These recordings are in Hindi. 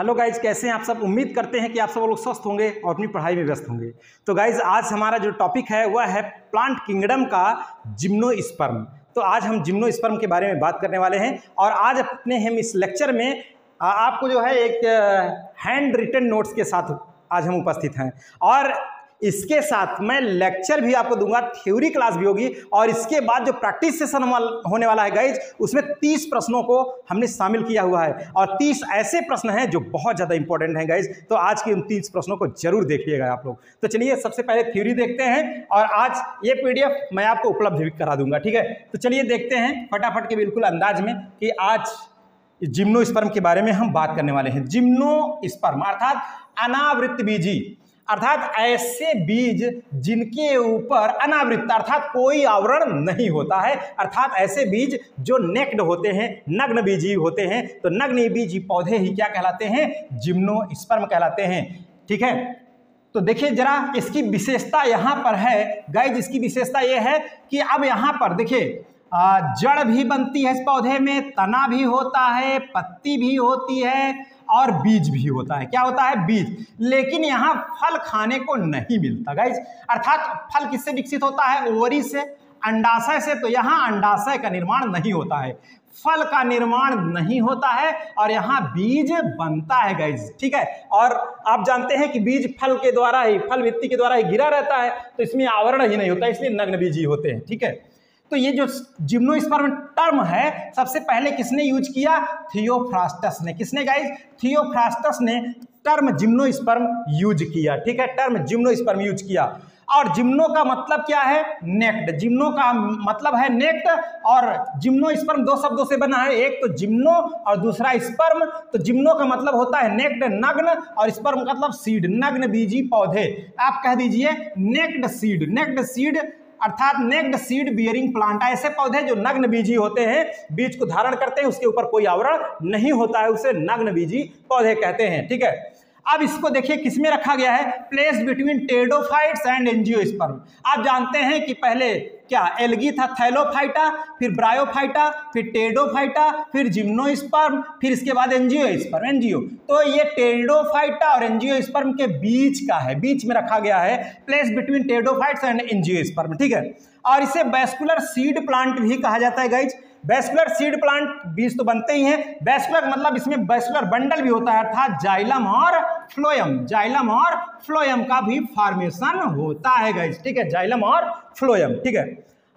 हेलो गाइज़ कैसे हैं आप सब? उम्मीद करते हैं कि आप सब लोग स्वस्थ होंगे और अपनी पढ़ाई में व्यस्त होंगे। तो गाइज़ आज हमारा जो टॉपिक है, वह है प्लांट किंगडम का जिम्नोस्पर्म तो आज हम जिम्नोस्पर्म के बारे में बात करने वाले हैं और आज अपने हम इस लेक्चर में आपको जो है एक हैंड रिटन नोट्स के साथ आज हम उपस्थित हैं। और इसके साथ मैं लेक्चर भी आपको दूँगा थ्योरी क्लास भी होगी और इसके बाद जो प्रैक्टिस सेशन होने वाला है गाइज़ उसमें 30 प्रश्नों को हमने शामिल किया हुआ है और 30 ऐसे प्रश्न हैं जो बहुत ज़्यादा इंपॉर्टेंट हैं गाइज़ तो आज के उन 30 प्रश्नों को ज़रूर देखिएगा आप लोग। तो चलिए सबसे पहले थ्योरी देखते हैं और आज ये पीडीएफ मैं आपको उपलब्ध भी करा दूँगा, ठीक है? तो चलिए देखते हैं फटाफट के बिल्कुल अंदाज में कि आज जिम्नो स्पर्म के बारे में हम बात करने वाले हैं। जिम्नो स्पर्म अर्थात अनावृत्त बीजी। अर्थात ऐसे बीज जिनके ऊपर अनावृत, अर्थात कोई आवरण नहीं होता है, अर्थात ऐसे बीज जो नेक्ड होते हैं, नग्न बीजी होते हैं तो नग्न बीजी पौधे ही क्या कहलाते हैं? जिम्नो स्पर्म कहलाते हैं। ठीक है? तो देखिए जरा इसकी विशेषता यहाँ पर है। गाइज़ इसकी विशेषता यह है कि अब यहाँ पर देखिए जड़ भी बनती है इस पौधे में, तना भी होता है, पत्ती भी होती है और बीज भी होता है। क्या होता है? बीज। लेकिन यहाँ फल खाने को नहीं मिलता। गाइज़ अर्थात फल किससे विकसित होता है? ओवरी से, अंडाशय से। तो यहाँ अंडाशय का निर्माण नहीं होता है। फल का निर्माण नहीं होता है और यहाँ बीज बनता है गाइज़ ठीक है? और आप जानते हैं कि बीज फल के द्वारा ही, फल वित्ती के द्वारा ही गिरा रहता है। तो इसमें आवरण ही नहीं होता, इसलिए नग्न बीज ही होते हैं। ठीक है? तो ये जो जिम्नोस्पर्म टर्म है, सबसे पहले किसने यूज़ किया? थियोफ्रास्टस ने। किसने गाइज़ थियोफ्रास्टस ने टर्म जिम्नोस्पर्म यूज़ किया। ठीक है? टर्म जिम्नोस्पर्म यूज़ किया। और जिम्नो का मतलब क्या है? नेक्ट जिम्नो का मतलब है नेक्ट और जिम्नो स्पर्म दो शब्दों से बना है। एक तो जिम्नो, और दूसरा स्पर्म। तो जिम्नो का मतलब होता है नेक्ट नग्न, और स्पर्म का मतलब सीड। नग्न बीजी पौधे। आप कह दीजिए नेक्ड सीड। नेक्ड सीड अर्थात नेक्ड सीड बियरिंग प्लांट। ऐसे पौधे जो नग्न बीजी होते हैं, बीज को धारण करते हैं, उसके ऊपर कोई आवरण नहीं होता है, उसे नग्न बीजी पौधे कहते हैं, ठीक है? अब इसको देखिए किसमें रखा गया है? Place between pteridophytes and angiosperm आप जानते हैं कि पहले क्या एलगी था? थैलोफाइटा फिर ब्रायोफाइटा फिर टेडोफाइटा फिर जिम्नोस्पर्म फिर इसके बाद एंजियोस्पर्म एंजियो तो ये टेडोफाइटा और एंजियोस्पर्म के बीच का है, बीच में रखा गया है place between pteridophytes and angiosperm ठीक है? और इसे बैस्कुलर सीड प्लांट भी कहा जाता है गाइज़ बैस्कुलर सीड प्लांट बीज तो बनते ही हैं। बैस्कुलर मतलब इसमें बैस्कुलर बंडल भी होता है, अर्थात जाइलम और फ्लोयम। जाइलम और फ्लोयम का भी फॉर्मेशन होता है गैस ठीक है? जाइलम और फ्लोयम, ठीक है?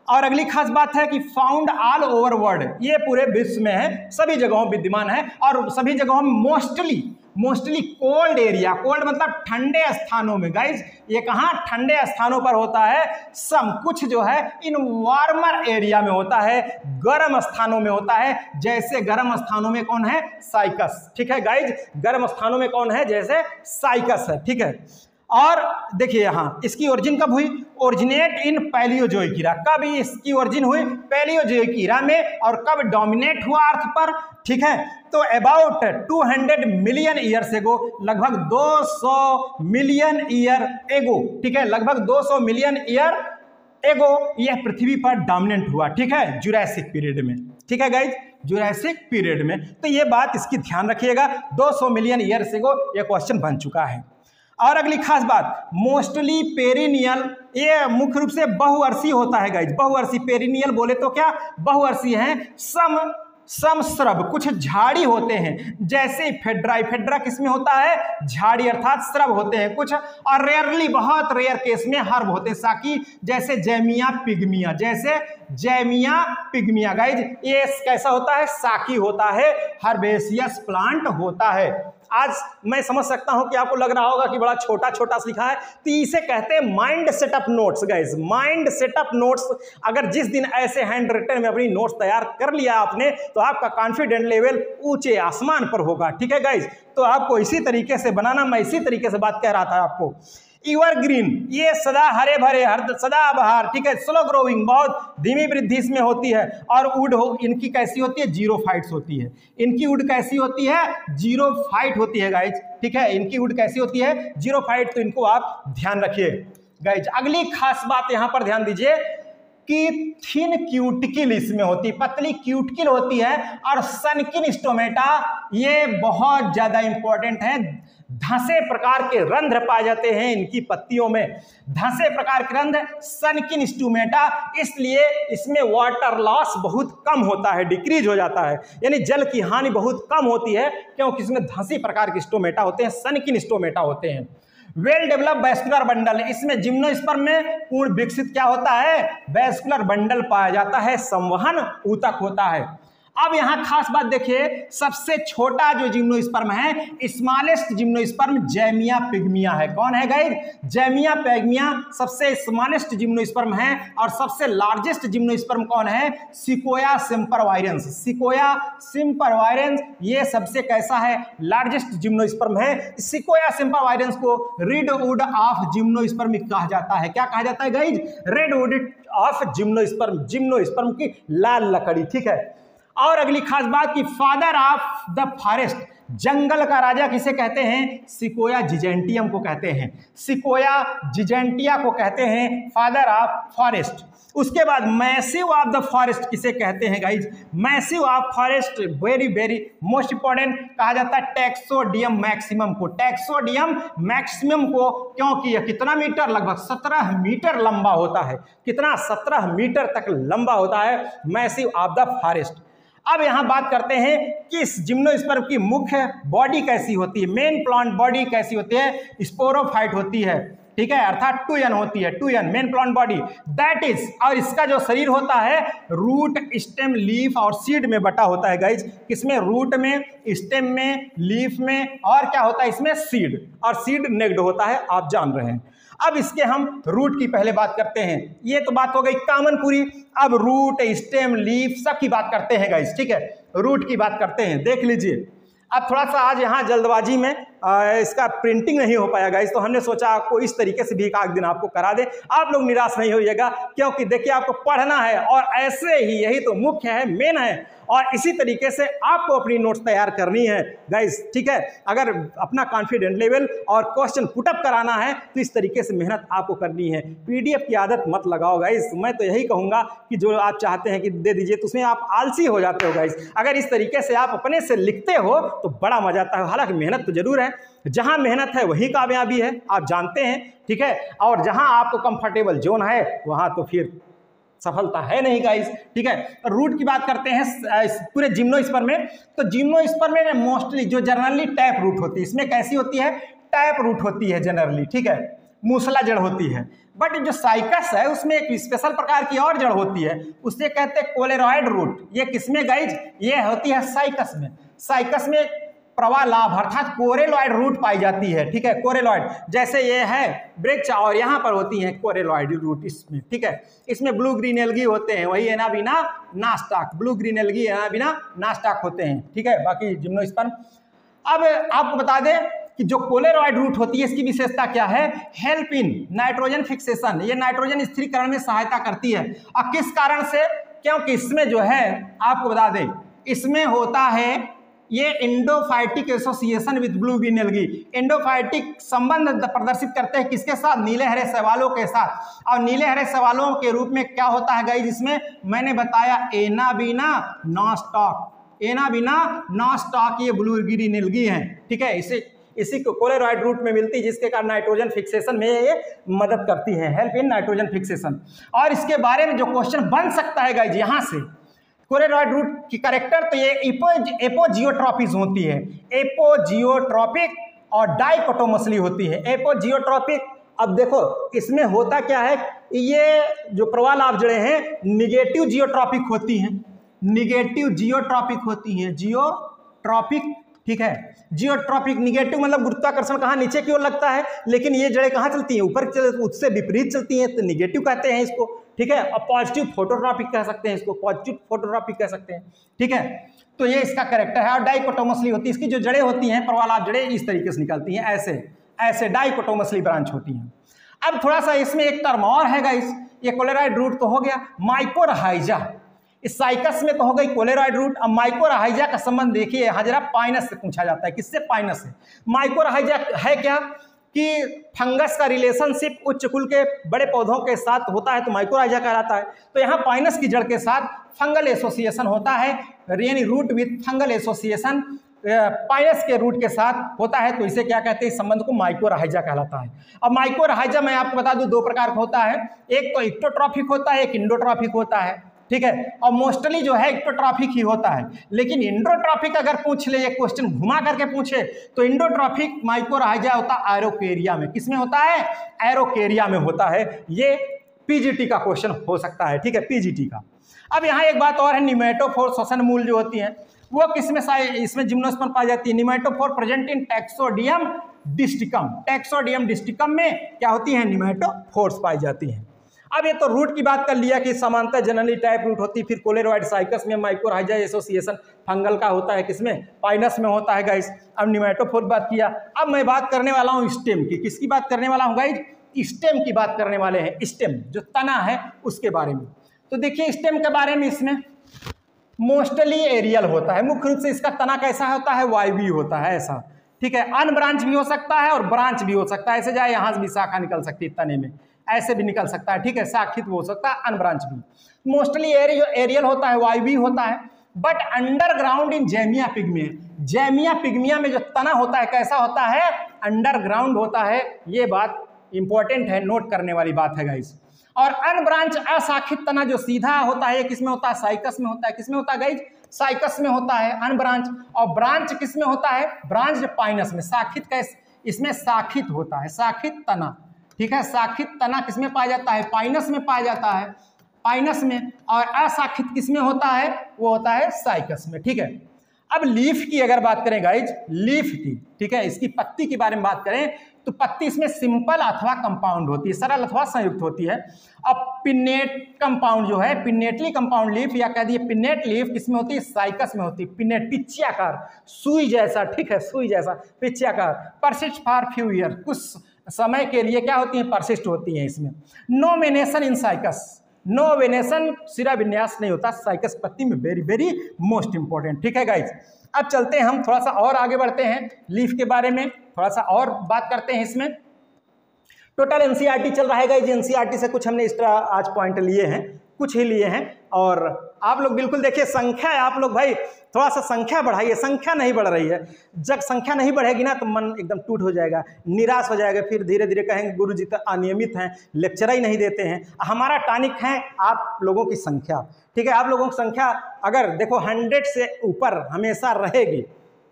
और अगली खास बात है कि फाउंड ऑल ओवर वर्ल्ड, ये पूरे विश्व में है, सभी जगहों विद्यमान है, और सभी जगहों में mostly mostly cold area, cold मतलब ठंडे स्थानों में। गाइज़ ये कहाँ ठंडे स्थानों पर होता है? सम कुछ जो है, इन वार्मर एरिया में होता है, गर्म स्थानों में होता है, जैसे गर्म स्थानों में कौन है? साइकस ठीक है गाइज़ गर्म स्थानों में कौन है? जैसे साइकस है। ठीक है? और देखिए यहाँ, इसकी ओरिजिन कब हुई? ओरिजिनेट इन पैलियोजोइक ईरा कब इसकी ओरिजिन हुई? पैलियोजोइक ईरा में और कब डोमिनेट हुआ अर्थ पर? ठीक है? तो अबाउट 200 मिलियन ईयर से गो लगभग 200 मिलियन ईयर एगो ठीक है? लगभग 200 मिलियन ईयर एगो यह पृथ्वी पर डोमिनेंट हुआ। ठीक है? जुरैसिक पीरियड में। ठीक है गाइज़ जुरैसिक पीरियड में। तो ये बात इसकी ध्यान रखिएगा। 200 मिलियन ईयर से गो यह क्वेश्चन बन चुका है। और अगली खास बात, मोस्टली पेरिनियल, ये मुख्य रूप से बहुवर्षीय होता है गाइज़ बहुवर्षीय, पेरिनियल बोले तो क्या? बहुवर्षीय है। सम समश्रब कुछ झाड़ी होते हैं, जैसे फेड्रा फेड्रा किसमें होता है? झाड़ी अर्थात श्रब होते हैं। कुछ और रेयरली बहुत रेयर केस में हर्ब होते हैं, साकी जैसे जैमिया पिग्मिया, जैसे जैमिया पिग्मिया। गाइज़ ये कैसा होता है? साकी होता है हर्बेसियस प्लांट होता है। आज मैं समझ सकता हूँ कि आपको लग रहा होगा कि बड़ा छोटा छोटा लिखा है। तो इसे कहते हैं mind setup notes guys mind setup notes अगर जिस दिन ऐसे हैंड रिटर्न में अपनी नोट्स तैयार कर लिया आपने तो आपका कॉन्फिडेंट लेवल ऊँचे आसमान पर होगा। ठीक है गाइज़ तो आपको इसी तरीके से बनाना, मैं इसी तरीके से बात कह रहा था आपको। इवर ग्रीन ये सदा हरे भरे हर, सदा बहार ठीक है? स्लो ग्रोइंग बहुत धीमी वृद्धि इसमें होती है और वुड हो, इनकी कैसी होती है? ज़ीरो फाइट्स होती है। इनकी वुड कैसी होती है? ज़ीरो फाइट होती है गाइज़ ठीक है? इनकी वुड कैसी होती है? ज़ीरो फाइट तो इनको आप ध्यान रखिए। गाइज़ अगली खास बात यहाँ पर ध्यान दीजिए कि थिन क्यूटिकल इसमें होती, पतली क्यूटिकल होती है और सनकिन स्टोमेटा, ये बहुत ज़्यादा इंपॉर्टेंट है। धसे प्रकार के रंध्र पाए जाते हैं इनकी पत्तियों में। धसे प्रकार के रंध्र सनकिन स्टूमेटा इसलिए इसमें वाटर लॉस बहुत कम होता है डिक्रीज हो जाता है। यानी जल की हानि बहुत कम होती है, क्योंकि इसमें धसी प्रकार के स्टोमेटा होते हैं सनकिन स्टोमेटा होते हैं। वेल डेवलप वैस्कुलर बंडल इसमें जिम्नोस्पर्म में पूर्ण विकसित क्या होता है? वैस्कुलर बंडल पाया जाता है, संवहन ऊतक होता है। अब यहाँ खास बात देखिए, सबसे छोटा जो जिम्नोस्पर्म है स्मॉलेस्ट जिम्नोस्पर्म जैमिया पिग्मिया है। कौन है गाइड जैमिया पैगमिया सबसे स्मॉलेस्ट जिम्नोस्पर्म है और सबसे लार्जेस्ट जिम्नोस्पर्म कौन है? सिकोया सिंपरवायरेंस। सिकोया सिंपरवायरेंस, ये सबसे कैसा है? लार्जेस्ट जिम्नोस्पर्म है। सिकोया सिंपरवायरेंस को रेड वुड ऑफ़ जिम्नोस्पर्म कहा जाता है। क्या कहा जाता है guys red wood of gymnosperm. Gymnosperm की लाल लकड़ी, ठीक है? और अगली खास बात की फादर ऑफ़ द फॉरेस्ट, जंगल का राजा किसे कहते हैं? सिकोया जिजेंटियम को कहते हैं। सिकोया जिजेंटिया को कहते हैं फादर ऑफ़ फॉरेस्ट। उसके बाद मैसिव ऑफ़ द फॉरेस्ट किसे कहते हैं guys massive of forest very very most important कहा जाता है टैक्सोडियम मैक्सिमम को। टैक्सोडियम मैक्सिमम को क्योंकि यह कितना मीटर? लगभग सत्रह मीटर लंबा होता है। कितना? सत्रह मीटर तक लंबा होता है मैसिव ऑफ़ द फॉरेस्ट। अब यहाँ बात करते हैं कि इस जिम्नोस्पर्म की मुख्य बॉडी कैसी होती है? मेन प्लांट बॉडी कैसी होती है? स्पोरोफाइट होती है, ठीक है? अर्थात टू एन होती है two n main plant body that is और इसका जो शरीर होता है रूट स्टेम लीफ और सीड में बटा होता है गाइज़ किसमें? रूट में स्टेम में लीफ में, और क्या होता है इसमें? सीड और सीड नेग्ड होता है, आप जान रहे हैं। अब इसके हम रूट की पहले बात करते हैं। ये तो बात हो गई कामन पूरी। अब रूट स्टेम लीफ सब की बात करते हैं गाइस ठीक है? रूट की बात करते हैं देख लीजिए। अब थोड़ा सा आज यहाँ जल्दबाजी में आ, इसका प्रिंटिंग नहीं हो पाया गाइस तो हमने सोचा आपको इस तरीके से भी एक दिन आपको करा दे। आप लोग निराश नहीं होइएगा क्योंकि देखिए आपको पढ़ना है और ऐसे ही यही तो मुख्य है मेन है। और इसी तरीके से आपको अपनी नोट्स तैयार करनी है। गाइस ठीक है? अगर अपना कॉन्फिडेंट लेवल और क्वेश्चन पुटअप कराना है तो इस तरीके से मेहनत आपको करनी है। पीडीएफ की आदत मत लगाओ गाइस मैं तो यही कहूँगा कि जो आप चाहते हैं कि दे दीजिए तो उसमें आप आलसी हो जाते हो गाइस अगर इस तरीके से आप अपने से लिखते हो तो बड़ा मज़ा आता है। हालाँकि मेहनत तो ज़रूर है। जहाँ मेहनत है, वही कामयाबी है। आप जानते हैं, ठीक है? और जहाँ आपको कंफर्टेबल जोन है, वहाँ तो फिर सफलता है नहीं गाइस ठीक है? रूट की बात करते हैं पूरे जिम्नोस्पर में। तो जिम्नोस्पर में मोस्टली जो जनरली टैप रूट होती है, इसमें कैसी होती है? टैप रूट होती है जनरली ठीक है? मूसला जड़ होती है। बट जो साइकस है, उसमें एक स्पेशल प्रकार की और जड़ होती है। उसे कहते हैं कोलेरॉयड रूट ये किसमें गाइज़ ये होती है साइकस में। साइकस में प्रवाह लाभ, अर्थात कोरेलॉइड रूट पाई जाती है, ठीक है? कोरेलॉइड जैसे ये है वृक्ष और यहाँ पर होती है कोरेलॉइड रूट इसमें, ठीक है? इसमें ब्लू ग्रीन एलगी होते हैं, वही Anabaena Nostoc, blue green algae Anabaena Nostoc होते हैं, ठीक है? बाकी जिम्नोस्पर्म। अब आपको बता दें कि जो कोलेरॉइड रूट होती है, इसकी विशेषता क्या है? हेल्प इन, नाइट्रोजन फिक्सेशन, ये नाइट्रोजन स्थिरीकरण में सहायता करती है। और किस कारण से? क्योंकि इसमें जो है, आपको बता दें, इसमें होता है ये endophytic association with blue green algae endophytic संबंध प्रदर्शित करते हैं किसके साथ? नीले हरे सवालों के साथ। और नीले हरे सवालों के रूप में क्या होता है गई जिसमें मैंने बताया एना बीना नॉ स्टॉक एना बिना नॉ स्टॉक ये ब्लू ग्रीन एलगी है। ठीक है? इसे, इसी को कोलेरॉइड रूट में मिलती है, जिसके कारण नाइट्रोजन फिक्सेशन में ये मदद करती है। हेल्प इन नाइट्रोजन फिक्सेशन और इसके बारे में जो क्वेश्चन बन सकता है गाइज़ यहाँ से कोरेनॉइड रूट की करेक्टर तो ये एपोजियोट्रॉपिस होती है। एपोजियोट्रॉपिक और डाइकोटोमसली होती है। एपोजियोट्रॉपिक अब देखो, इसमें होता क्या है ये जो प्रवाल आप जड़े हैं निगेटिव जियोट्रॉपिक होती हैं। निगेटिव जियोट्रॉपिक होती हैं। जियोट्रॉपिक ठीक है? जियोट्रॉपिक निगेटिव मतलब गुरुत्वाकर्षण कहाँ नीचे की ओर लगता है, लेकिन ये जड़ें कहाँ चलती हैं? ऊपर उससे विपरीत चलती हैं तो निगेटिव कहते हैं इसको। ठीक है? और पॉजिटिव फोटोट्रॉपिक कह सकते हैं इसको पॉजिटिव फोटोट्रॉपिक कह सकते हैं। ठीक है? तो ये इसका करेक्टर है और डाइकोटोमसली होती है। इसकी जो जड़ें होती हैं प्रवालाप जड़ें इस तरीके से निकलती हैं, ऐसे ऐसे डाइकोटोमसली ब्रांच होती हैं। अब थोड़ा सा इसमें एक टर्म और है गाइस ये कोलेराइड रूट तो हो गया माइकोरहाइजा इस साइकस में तो हो गई कोलेराइड रूट अब माइकोरहाइजा का संबंध देखिए, हाजरा पाइनस से पूछा जाता है। किससे पाइनस से माइकोरहाइजा है क्या? कि फंगस का रिलेशनशिप उच्च कुल के बड़े पौधों के साथ होता है तो माइक्रोराइजा कहलाता है। तो यहाँ पाइनस की जड़ के साथ फंगल एसोसिएशन होता है, यानी root with fungal association Pinus के रूट के साथ होता है तो इसे क्या कहते हैं? इस संबंध को माइक्रोराइजा कहलाता है। अब माइक्रोराइजा मैं आपको बता दूँ, दो प्रकार का होता है। एक तो इक्टोट्रॉफिक होता है, एक इंडोट्रॉफिक होता है। ठीक है? और मोस्टली जो है इक्टोट्रॉफिक ही होता है। लेकिन इंडोट्रॉफिक अगर पूछ ले ये क्वेश्चन घुमा करके पूछे तो इंडोट्रॉफिक माइक्रोराइजा होता है एरोकेरिया में। किसमें होता है? एरोकेरिया में होता है। ये पीजीटी का क्वेश्चन हो सकता है, ठीक है? पीजीटी का। अब यहाँ एक बात और है निमेटोफोर श्वसन मूल जो होती है, वो किसमें इसमें जिम्नोस्पर्म पाई जाती है? निमेटोफोर प्रेजेंट इन टैक्सोडियम डिस्टिकम टैक्सोडियम डिस्टिकम में क्या होती है? निमेटोफोर्स पाई जाती हैं। अब ये तो रूट की बात कर लिया कि समानता जनरली टाइप रूट होती है फिर कोलेरोइड साइकस में माइक्रोहाइजा एसोसिएशन फंगल का होता है किसमें? पाइनस में होता है गाइस अब निमेटोफोर बात किया। अब मैं बात करने वाला हूँ स्टेम की। किसकी बात करने वाला हूँ गाइज़ स्टेम की बात करने वाले हैं। स्टेम जो तना है, उसके बारे में। तो देखिए स्टेम के बारे में इसमें मोस्टली एरियल होता है। मुख्य रूप से इसका तना कैसा होता है? वायवी होता है ऐसा। ठीक है? अन ब्रांच भी हो सकता है और ब्रांच भी हो सकता है। ऐसे जाए यहाँ से भी शाखा निकल सकती है तने में। ऐसे भी निकल सकता है, ठीक है? शाखित हो सकता है, अनब्रांच भी। मोस्टली एरियल होता है वायवी होता है बट अंडरग्राउंड इन जैमिया पिग्मिया। जैमिया पिग्मिया में जो तना होता है, कैसा होता है? अंडरग्राउंड होता है। ये बात इंपॉर्टेंट है नोट करने वाली बात है गाइस और अनब्रांच अशाखित तना जो सीधा होता है किसमें होता है? साइकस में होता है। किसमें होता है गाइज़ साइकस में होता है, अनब्रांच। और ब्रांच किसमें होता है? ब्रांच पाइनस में शाखित कैसे? इसमें शाखित होता है शाखित तना। ठीक है? शाखित तना किसमें पाया जाता है? पाइनस में पाया जाता है। पाइनस में और अशाखित किसमें होता है? वो होता है साइकस में, ठीक है? अब लीफ की अगर बात करें गाइज़ लीफ की, ठीक है? इसकी पत्ती के बारे में बात करें तो पत्ती इसमें सिंपल अथवा कंपाउंड होती है, सरल अथवा संयुक्त होती है। अब पिनेट कंपाउंड जो है पिनेटली कंपाउंड लीफ, या कह दिए पिनेट लीफ किसमें होती है? साइकस में होती है। पिनेट पिच्चियाकार सुई जैसा, ठीक है? सुई जैसा पिच्चियाकार परसिस्ट फॉर फ्यू ईयर कुछ समय के लिए क्या होती है? परसिस्ट होती है इसमें। Nomination in Cycas no venation सिरा विन्यास नहीं होता। साइकस पत्ती में वेरी वेरी मोस्ट इंपॉर्टेंट ठीक है गाइज़ अब चलते हैं हम थोड़ा सा और आगे बढ़ते हैं। लीफ के बारे में थोड़ा सा और बात करते हैं इसमें। टोटल एनसीईआरटी चल रहा है गाइज़ एनसीईआरटी से कुछ हमने तरह आज पॉइंट लिए हैं। कुछ ही लिए हैं और आप लोग बिल्कुल देखिए, संख्या आप लोग भाई, थोड़ा सा संख्या बढ़ाइए, संख्या नहीं बढ़ रही है। जब संख्या नहीं बढ़ेगी ना तो मन एकदम टूट हो जाएगा, निराश हो जाएगा, फिर धीरे धीरे कहेंगे गुरु जी तो अनियमित हैं, लेक्चर ही नहीं देते हैं। हमारा टानिक है आप लोगों की संख्या। ठीक है, आप लोगों की संख्या अगर देखो, हंड्रेड से ऊपर हमेशा रहेगी,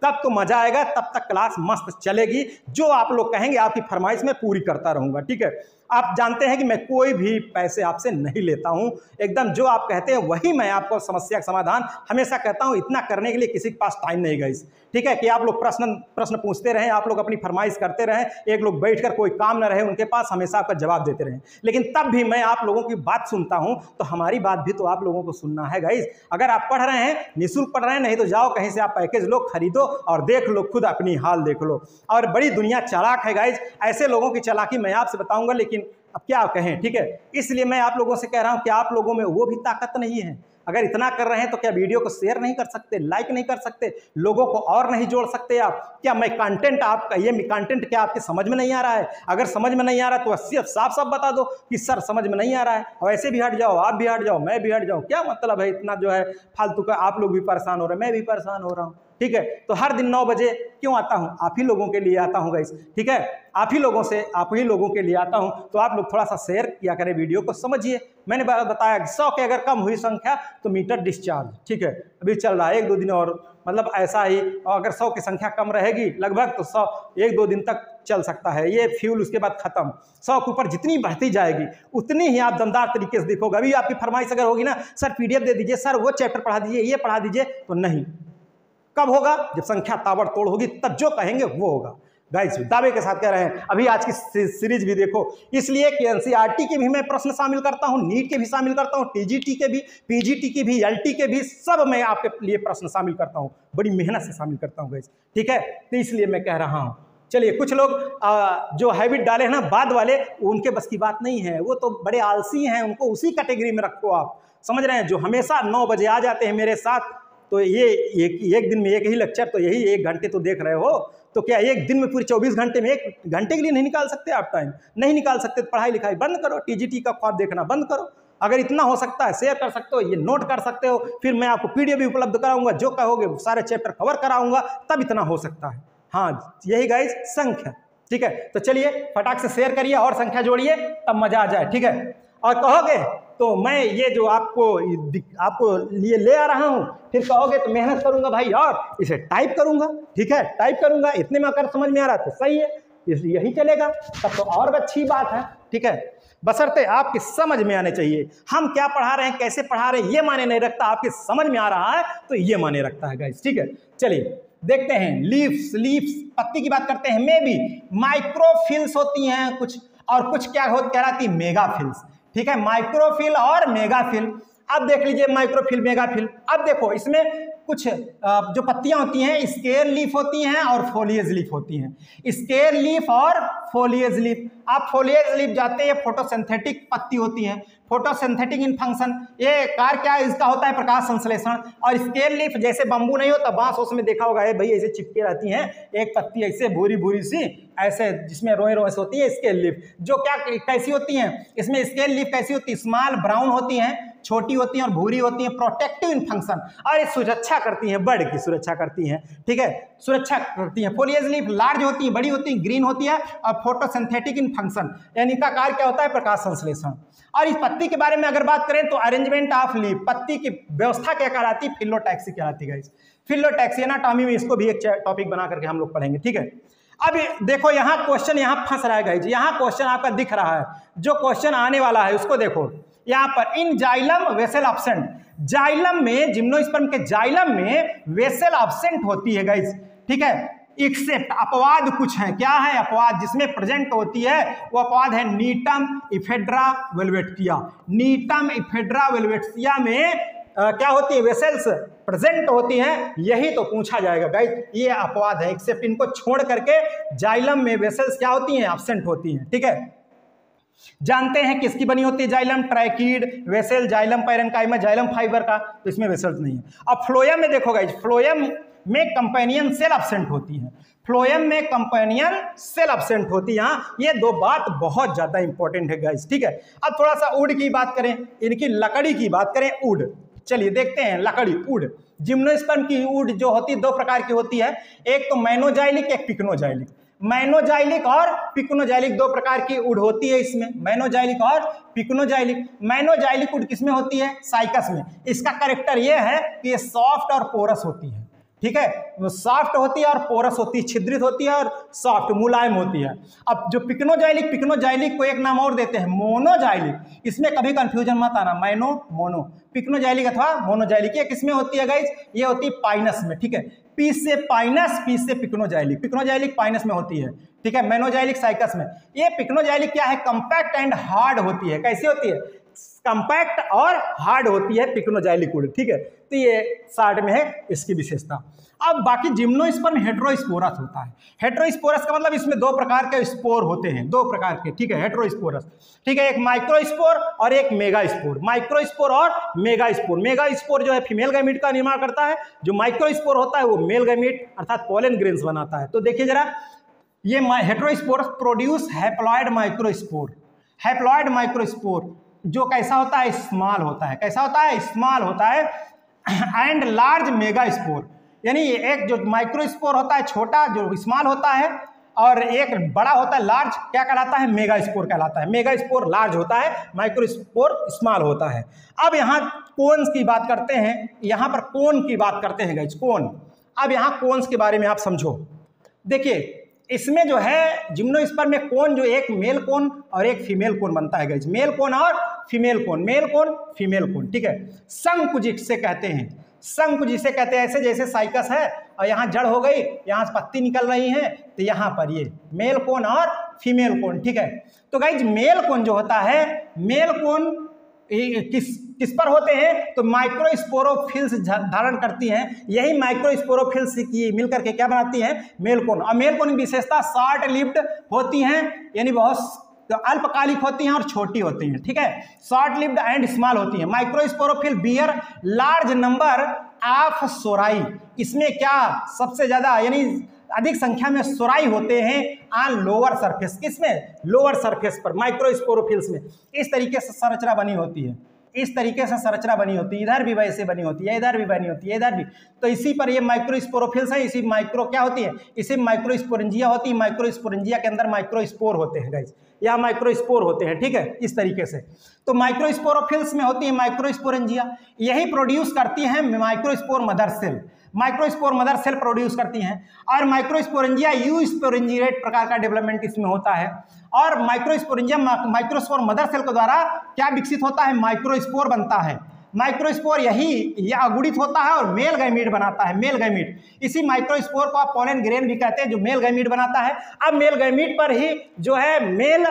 तब तो मज़ा आएगा, तब तक क्लास मस्त चलेगी, जो आप लोग कहेंगे, आपकी फरमाइश में पूरी करता रहूँगा। ठीक है आप जानते हैं कि मैं कोई भी पैसे आपसे नहीं लेता हूँ। एकदम जो आप कहते हैं, वही मैं आपको समस्या का समाधान हमेशा कहता हूँ, इतना करने के लिए किसी के पास टाइम नहीं गई ठीक है कि आप लोग प्रश्न प्रश्न पूछते रहें, आप लोग अपनी फरमाइश करते रहें, एक लोग बैठकर कोई काम न रहे, उनके पास हमेशा आपका जवाब देते रहें। लेकिन तब भी मैं आप लोगों की बात सुनता हूँ तो हमारी बात भी तो आप लोगों को सुनना है गाइज़ अगर आप पढ़ रहे हैं, निःशुल्क पढ़ रहे हैं, नहीं तो जाओ कहीं से आप पैकेज लो, खरीदो और देख लो, खुद अपनी हाल देख लो। और बड़ी दुनिया चालाक है गाइज़ ऐसे लोगों की चलाकी मैं आपसे बताऊँगा, लेकिन अब क्या कहें, ठीक है? इसलिए मैं आप लोगों से कह रहा हूँ कि आप लोगों में वो भी ताकत नहीं है। अगर इतना कर रहे हैं तो क्या वीडियो को शेयर नहीं कर सकते लाइक नहीं कर सकते, लोगों को और नहीं जोड़ सकते आप? क्या मैं कंटेंट आपका, ये कंटेंट क्या आपके समझ में नहीं आ रहा है? अगर समझ में नहीं आ रहा है तो सिर्फ़ साफ़ साफ़ बता दो कि सर समझ में नहीं आ रहा है। और ऐसे भी हट जाओ, आप भी हट जाओ, मैं भी हट जाऊँ। क्या मतलब है इतना जो है फालतू का? आप लोग भी परेशान हो रहे हैं, मैं भी परेशान हो रहा हूँ। ठीक है? तो हर दिन नौ बजे क्यों आता हूँ? आप ही लोगों के लिए आता हूँ गाइस ठीक है? आप ही लोगों से, आप ही लोगों के लिए आता हूँ। तो आप लोग थोड़ा सा शेयर किया करें वीडियो को समझिए। मैंने बताया सौ के अगर कम हुई संख्या तो मीटर डिस्चार्ज ठीक है? अभी चल रहा है, एक दो दिन और मतलब ऐसा ही, और अगर सौ की संख्या कम रहेगी, लगभग तो सौ, एक दो दिन तक चल सकता है। ये फ्यूल उसके बाद खत्म। सौ के ऊपर जितनी बढ़ती जाएगी, उतनी ही आप दमदार तरीके से देखोगे। अभी आपकी फरमाइश अगर होगी ना, सर पीडीएफ दे दीजिए, सर, वो चैप्टर पढ़ा दीजिए, ये पढ़ा दीजिए तो नहीं। कब होगा? जब संख्या ताबड़तोड़ होगी तब जो कहेंगे वो होगा। गाइस दावे के साथ कह रहे हैं अभी आज की सीरीज़ भी देखो। इसलिए कि एनसीईआरटी के भी मैं प्रश्न शामिल करता हूँ नीट के भी शामिल करता हूँ टीजीटी के भी पीजीटी के भी एलटी के भी सब मैं आपके लिए प्रश्न शामिल करता हूँ। बड़ी मेहनत से शामिल करता हूँ गाइस ठीक है? तो इसलिए मैं कह रहा हूँ। चलिए कुछ लोग आ, जो हैबिट डाले हैं ना बाद वाले उनके बस की बात नहीं है। वो तो बड़े आलसी हैं उनको उसी कैटेगरी में रखो आप। समझ रहे हैं? जो हमेशा नौ बजे आ जाते हैं मेरे साथ तो ये एक एक दिन में एक ही लेक्चर तो यही एक घंटे तो देख रहे हो। तो क्या एक दिन में पूरे चौबीस घंटे में एक घंटे के लिए नहीं निकाल सकते आप टाइम नहीं निकाल सकते तो पढ़ाई लिखाई बंद करो टीजीटी का ख्वाब देखना बंद करो। अगर इतना हो सकता है शेयर कर सकते हो, ये नोट कर सकते हो, फिर मैं आपको पीडीएफ भी उपलब्ध कराऊँगा, जो कहोगे सारे चैप्टर कवर कराऊँगा, तब इतना हो सकता है। हाँ यही गाइज़ संख्या, ठीक है? तो चलिए, फटाक से शेयर करिए और संख्या जोड़िए, तब मज़ा आ जाए, ठीक है? और कहोगे तो मैं ये जो आपको आपको लिए ले आ रहा हूँ, फिर कहोगे तो मेहनत करूँगा भाई और इसे टाइप करूँगा, ठीक है? टाइप करूँगा, इतने में अगर समझ में आ रहा तो सही है इसलिए यही चलेगा, तब तो और अच्छी बात है, ठीक है? बसरते आपकी समझ में आने चाहिए, हम क्या पढ़ा रहे हैं, कैसे पढ़ा रहे हैं, ये माने नहीं रखता, आपके समझ में आ रहा है तो ये माने रखता है गाइस ठीक है? चलिए, देखते हैं लीव्स लीव्स पत्ती की बात करते हैं मे बी माइक्रोफिल्स होती हैं कुछ, और कुछ क्या हो, कहलाती मेगाफिल्स ठीक है? माइक्रोफिल और मेगाफिल अब देख लीजिए माइक्रोफिल मेगाफिल अब देखो, इसमें कुछ जो पत्तियाँ होती हैं स्केल लीफ होती हैं और फोलियज लीफ होती हैं। स्केल लीफ और फोलियज लीफ आप फोलियज लीफ जाते हैं फोटोसिंथेटिक पत्ती होती हैं। फोटोसिंथेटिक इन फ़ंक्शन ये कार क्या है? इसका होता है प्रकाश संश्लेषण। और स्केल लीफ जैसे बंबू नहीं होता बाँस उसमें देखा होगा ये भाई, ऐसे चिपके रहती हैं, एक पत्ती ऐसे भूरी भूरी सी, ऐसे जिसमें रोए रोए होती है स्केल लीफ जो क्या कैसी होती हैं? इसमें स्केल लीफ कैसी होती? है स्मॉल ब्राउन होती हैं, छोटी होती हैं और भूरी होती हैं प्रोटेक्टिव इन फ़ंक्शन और ये सुरक्षा करती हैं बर्ड की सुरक्षा करती हैं, ठीक है? सुरक्षा करती हैं। फोलियज लीफ लार्ज होती हैं, बड़ी होती हैं ग्रीन होती है, और फोटोसिंथेटिक इन फ़ंक्शन यानी इनका कार्य क्या होता है? प्रकाश संश्लेषण। और इस पत्ती के बारे में अगर बात करें तो अरेंजमेंट ऑफ़ लीव पत्ती की व्यवस्था क्या कहलाती? है फिलोटैक्सी कहलाती है फिलोटैक्सी टॉमी में इसको भी एक टॉपिक बना करके हम लोग पढ़ेंगे, ठीक है? अब देखो, यहाँ क्वेश्चन यहाँ फंस रहा है गाइज़ यहाँ क्वेश्चन आपका दिख रहा है. जो क्वेश्चन आने वाला है, उसको देखो. यहाँ पर in xylem vessel absent xylem में जिम्नोस्पर्म के जाइलम में वेसल ऑब्सेंट होती है गाइस ठीक है? एक्सेप्ट अपवाद कुछ है। क्या है अपवाद? जिसमें प्रेजेंट होती है वो अपवाद है नीटम इफेड्रा वेलवेटिया नीटम इफेड्रा वेलवेटिया में आ, क्या होती है? वेसल्स प्रेजेंट होती हैं यही तो पूछा जाएगा। गाइस ये अपवाद है। एक्सेप्ट इनको छोड़ करके जाइलम में वेसल्स क्या होती हैं? एबसेंट होती हैं। ठीक है? जानते हैं किसकी बनी होती है xylem? Tracheid vessel xylem parenchyma xylem fibre का तो इसमें वेसल्स नहीं है। अब फ्लोयम में देखो गाइज़ फ्लोयम में कंपेनियन सेल एबसेंट होती है। फ्लोयम में कंपेनियन सेल एबसेंट होती है। यहाँ ये दो बात बहुत ज़्यादा इंपॉर्टेंट है गाइज़ ठीक है? अब थोड़ा सा उड की बात करें, इनकी लकड़ी की बात करें उड चलिए देखते हैं, लकड़ी उड जिम्नोस्पर्म की उड जो होती है दो प्रकार की होती है। एक तो मैनोजाइलिक एक पिक्नोजाइलिक मैनोजाइलिक और पिक्नोजाइलिक दो प्रकार की उड़ होती है इसमें। मैनोजाइलिक और पिक्नोजाइलिक मैनोजाइलिक उड़ किसमें होती है? साइकस में। इसका करेक्टर यह है कि ये सॉफ्ट और पोरस होती है। ठीक है? सॉफ्ट होती है और पोरस होती है, छिद्रित होती है और सॉफ्ट मुलायम होती है। अब जो पिक्नोजाइलिक पिक्नोजाइलिक को एक नाम और देते हैं, मोनोजाइलिक। इसमें कभी कंफ्यूजन मत आना, मैनो, मोनो। पिक्नोजाइलिक अथवा मोनोजाइलिक, ये किसमें होती है गाइज़ ये होती है पाइनस में, ठीक है? पी से पाइनस पी से पिक्नोजाइलिक। पिक्नोजाइलिक पाइनस में होती है, ठीक है? मेनोजाइलिक साइकस में। ये पिक्नोजाइलिक क्या है? कंपैक्ट एंड हार्ड होती है। कैसी होती है? कंपैक्ट और हार्ड होती है पिक्नोजाइलिक उड ठीक है? तो ये साइड में है, इसकी विशेषता। अब बाकी जिम्नोस्पर्म हेट्रोस्पोरस होता है। हेट्रोस्पोरस का मतलब इसमें दो प्रकार के स्पोर होते हैं, दो प्रकार के, ठीक है? हेट्रोस्पोरस ठीक है, एक माइक्रोस्पोर और एक मेगा स्पोर माइक्रोस्पोर और मेगा स्पोर मेगा स्पोर जो है फीमेल गैमिट का निर्माण करता है। जो माइक्रोस्पोर होता है वो मेल गैमिट अर्थात पोलन ग्रेन्स बनाता है। तो देखिए जरा, ये heterosporous produce haploid microspore haploid microspore जो कैसा होता है स्मॉल होता है। कैसा होता है स्मॉल होता है। एंड लार्ज मेगा स्पोर यानी एक जो माइक्रोस्पोर होता है, छोटा, जो स्मॉल होता है, और एक बड़ा होता है लार्ज क्या कहलाता है? मेगा स्पोर कहलाता है। मेगा स्पोर लार्ज होता है माइक्रोस्पोर स्मॉल होता है। अब यहाँ कोन्स की बात करते हैं। यहाँ पर कोन की बात करते हैं गाइज़ कोन अब यहाँ कोन्स के बारे में आप समझो। देखिए इसमें जो है जिम्नोस्पर में कोन जो एक मेल कोन और एक फीमेल कोन बनता है गाइज़ मेल कोन और female cone? Male cone, female cone, ठीक है? संकुजिक से कहते हैं। शंख जिसे कहते हैं ऐसे जैसे साइकस है और यहाँ जड़ हो गई, यहाँ से पत्ती निकल रही है तो यहाँ पर ये मेल कोन और फीमेल कोन, ठीक है? तो गाइज़ मेल कोन जो होता है, मेल कोन किस किस पर होते हैं? तो माइक्रोस्पोरोफिल्स धारण करती हैं। यही माइक्रोस्पोरोफिल्स की मिलकर के क्या बनाती हैं? मेलकोन। और मेलकोन की विशेषता शॉर्ट लिफ्ट होती हैं, यानी बहुत तो अल्पकालिक होती हैं और छोटी होती हैं, ठीक है? शॉर्ट लिव्ड एंड स्मॉल होती हैं। Microsporophyll bear large number of sori इसमें क्या सबसे ज़्यादा, यानी अधिक संख्या में सुराई होते हैं ऑन लोअर सरफेस किसमें? लोअर सरफेस पर माइक्रोस्पोरोफिल्स में। इस तरीके से संरचना बनी होती है। इस तरीके से संरचना बनी होती है। इधर भी वैसे बनी होती है, इधर भी बनी होती है, इधर भी। तो इसी पर ये माइक्रोस्पोरोफिल्स है, इसी माइक्रो क्या होती है? इसी माइक्रोस्पोरेंजिया होती है। माइक्रोस्पोरेंजिया के अंदर माइक्रोस्पोर होते हैं गाइज़ या माइक्रोस्पोर होते हैं, ठीक है? इस तरीके से। तो माइक्रोस्पोरोफिल्स में होती है माइक्रोस्पोरेंजिया यही प्रोड्यूस करती है microspore mother cell microspore mother cell produce करती हैं और माइक्रोस्पोरेंजिया यू स्पोरेंजिएट प्रकार का डेवलपमेंट इसमें होता है। और माइक्रोस्पोरेंजिया माइक्रोस्पोर मदर सेल के द्वारा क्या विकसित होता है? माइक्रोस्पोर बनता है। माइक्रोस्पोर यही, यह अगुड़ित होता है और मेल गैमीट बनाता है, मेल गैमीट इसी माइक्रोस्पोर को आप पोलन ग्रेन भी कहते हैं, जो मेल गैमीट बनाता है। अब मेल गैमीट पर ही जो है मेल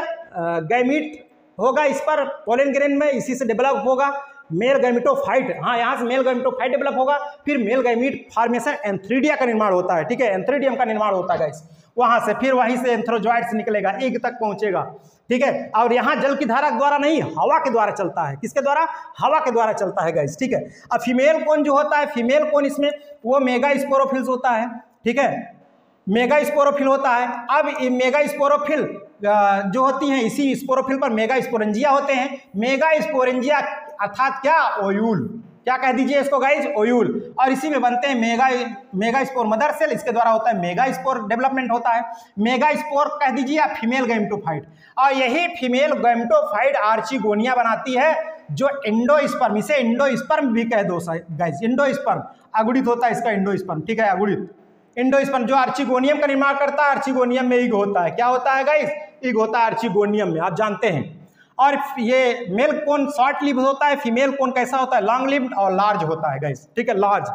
गैमीट होगा, इस पर पोलन ग्रेन में इसी से डेवलप होगा। मेल गैमिटोफाइट हाँ यहाँ से मेल गैमिटोफाइट डेवलप होगा, फिर मेल गैमिट फार्मेशन एंथ्रीडिया का निर्माण होता है, ठीक है? एंथ्रीडियम का निर्माण होता है गाइस वहाँ से, फिर वहीं से एंथ्रोजॉइड्स निकलेगा एग तक पहुँचेगा, ठीक है? और यहाँ जल की धारा द्वारा नहीं, हवा के द्वारा चलता है। किसके द्वारा? हवा के द्वारा चलता है गाइस ठीक है? अब फीमेल कौन जो होता है? फीमेल कौन इसमें? वो मेगा स्पोरोफिल्स होता है, ठीक है? मेगा स्पोरोफिल होता है। अब मेगा स्पोरोफिल जो होती हैं, इसी स्पोरोफिल पर मेगा स्पोरेंजिया होते हैं। मेगा स्पोरेंजिया अर्थात क्या? ओयूल। क्या कह दीजिए इसको गाइज़ ओयूल। और इसी में बनते हैं mega megaspore mother cell. इसके द्वारा होता है मेगा स्पोर डेवलपमेंट होता है। मेगा स्पोर कह दीजिए या फीमेल गैमटोफाइट और यही फीमेल गैमटोफाइट आर्चिगोनिया बनाती है, जो इंडोस्पर्म इसे इंडोस्पर्म भी कह दो गाइज़ इंडोस्पर्म अगुड़ित होता है इसका इंडोस्पर्म ठीक है अगुड़ित इंडोस्पर्म जो आर्चिगोनियम का निर्माण करता है आर्चिगोनियम में ईग होता है। क्या होता है गाइस ईग होता है आर्चिगोनियम में। आप जानते हैं। और ये मेल कौन शॉर्ट लिव होता है फीमेल कौन कैसा होता है? लॉन्ग लिव और लार्ज होता है गाइस ठीक है? लार्ज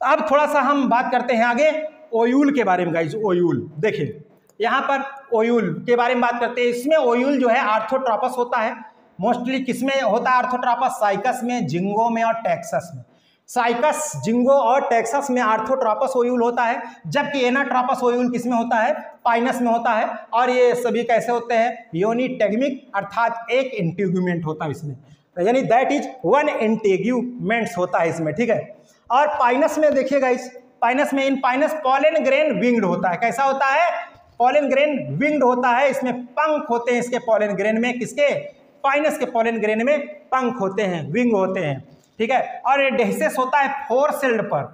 अब थोड़ा सा हम बात करते हैं आगे ओयूल के बारे में गाइस ओयूल. देखिए, यहाँ पर ओयूल के बारे में बात करते हैं। इसमें ओयूल जो है आर्थोट्रापस होता है। मोस्टली किसमें होता है? आर्थोट्रापस साइकस में, जिंगो में और टेक्सस में। साइकस, जिंगो और टेक्सास में आर्थोट्रापस ओयूल होता है, जबकि एनाट्रापस ओयूल किसमें होता है? पाइनस में होता है। और ये सभी कैसे होते हैं? योनी टेगमिक अर्थात एक इंटीग्यूमेंट होता है इसमें। तो यानी दैट इज़ वन इंटीग्यूमेंट्स होता है इसमें, ठीक है? और पाइनस में देखिएगा इस पाइनस में in Pinus pollen grain winged होता है। कैसा होता है? पॉलन ग्रेन विंग्ड होता है। इसमें पंख होते हैं इसके पॉलन ग्रेन में। किसके? पाइनस के पॉलन ग्रेन में पंख होते हैं विंग होते हैं। ठीक है? और डेहसेस होता है फोर सेल्ड पर।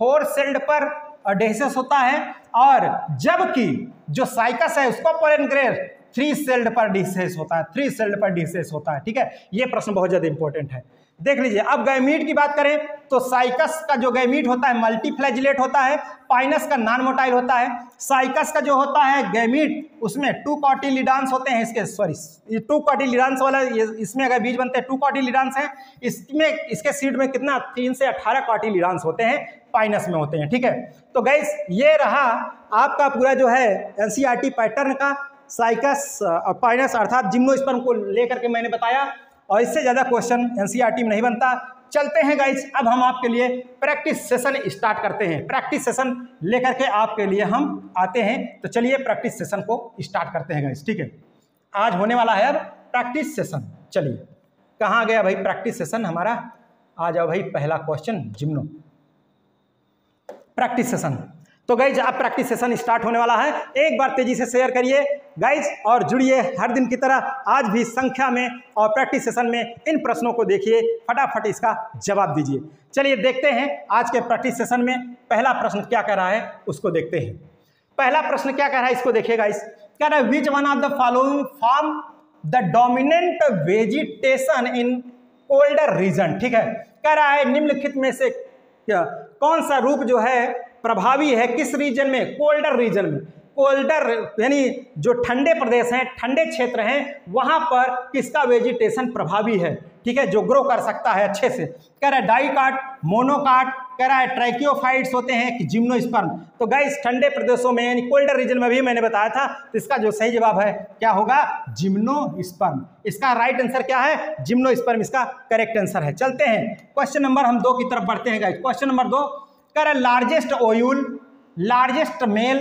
फोर सेल्ड पर डेहसेस होता है, और जबकि जो साइकस है उसको पोलेनग्रेस थ्री सेल्ड पर डिसेस होता है थ्री सेल्ड पर डिसेस होता है, ठीक है? ये प्रश्न बहुत ज़्यादा इंपॉर्टेंट है। देख लीजिए, अब गैमीट की बात करें तो साइकस का जो गैमीट होता है मल्टीफ्लैजिलेट होता है पाइनस का नॉन मोटाइल होता है, साइकस का जो होता है गैमीट उसमें टू कॉटिलिडांस होते हैं इसके सॉरी ये टू कॉटिलिडांस वाला इसमें अगर बीज बनते हैं टू कॉटिलिडांस हैं, इसमें, इसके सीड में कितना, तीन से अट्ठारह कॉटिलिडांस होते हैं पाइनस में होते हैं, ठीक है? तो गैस ये रहा आपका पूरा जो है एन पैटर्न का साइकस पाइनस अर्थात जिम्नोस्पर्म को लेकर के मैंने बताया और इससे ज़्यादा क्वेश्चन एनसीईआरटी में नहीं बनता। चलते हैं गाइज़ अब हम आपके लिए प्रैक्टिस सेशन स्टार्ट करते हैं। प्रैक्टिस सेशन लेकर के आपके लिए हम आते हैं। तो चलिए प्रैक्टिस सेशन को स्टार्ट करते हैं गाइज़ ठीक है? आज होने वाला है अब प्रैक्टिस सेशन चलिए, कहाँ गया भाई प्रैक्टिस सेशन हमारा? आ जाओ भाई, पहला क्वेश्चन जिम्नो प्रैक्टिस सेशन तो गाइज़ अब प्रैक्टिस सेशन स्टार्ट होने वाला है। एक बार तेज़ी से शेयर करिए गाइज़ और जुड़िए हर दिन की तरह आज भी संख्या में और प्रैक्टिस सेशन में इन प्रश्नों को देखिए। फटाफट इसका जवाब दीजिए। चलिए देखते हैं आज के प्रैक्टिस सेशन में पहला प्रश्न क्या कह रहा है, उसको देखते हैं। पहला प्रश्न क्या कह रहा है, इसको देखिए गाइज़ कह रहा है which one of the following form the dominant vegetation in colder region ठीक है। कह रहा है, निम्नलिखित में से, क्या, कौन सा रूप जो है प्रभावी है किस रीजन में? कोल्डर रीजन में। कोल्डर, यानी जो ठंडे प्रदेश हैं, ठंडे क्षेत्र हैं, वहाँ पर किसका वेजिटेशन प्रभावी है? ठीक है, जो ग्रो कर सकता है अच्छे से। कह रहा है डाइकाट मोनोकाट कह रहा है ट्रैकियोफाइट्स होते हैं कि जिम्नोस्पर्म। तो गाइस ठंडे प्रदेशों में, यानी कोल्डर रीजन में भी मैंने बताया था तो इसका जो सही जवाब है, क्या होगा? जिम्नोस्पर्म। इसका राइट आंसर क्या है? जिम्नोस्पर्म। इसका करेक्ट आंसर है। चलते हैं। क्वेश्चन नंबर हम दो की तरफ़ बढ़ते हैं गाइस क्वेश्चन नंबर दो। कह रहा largest ovule largest male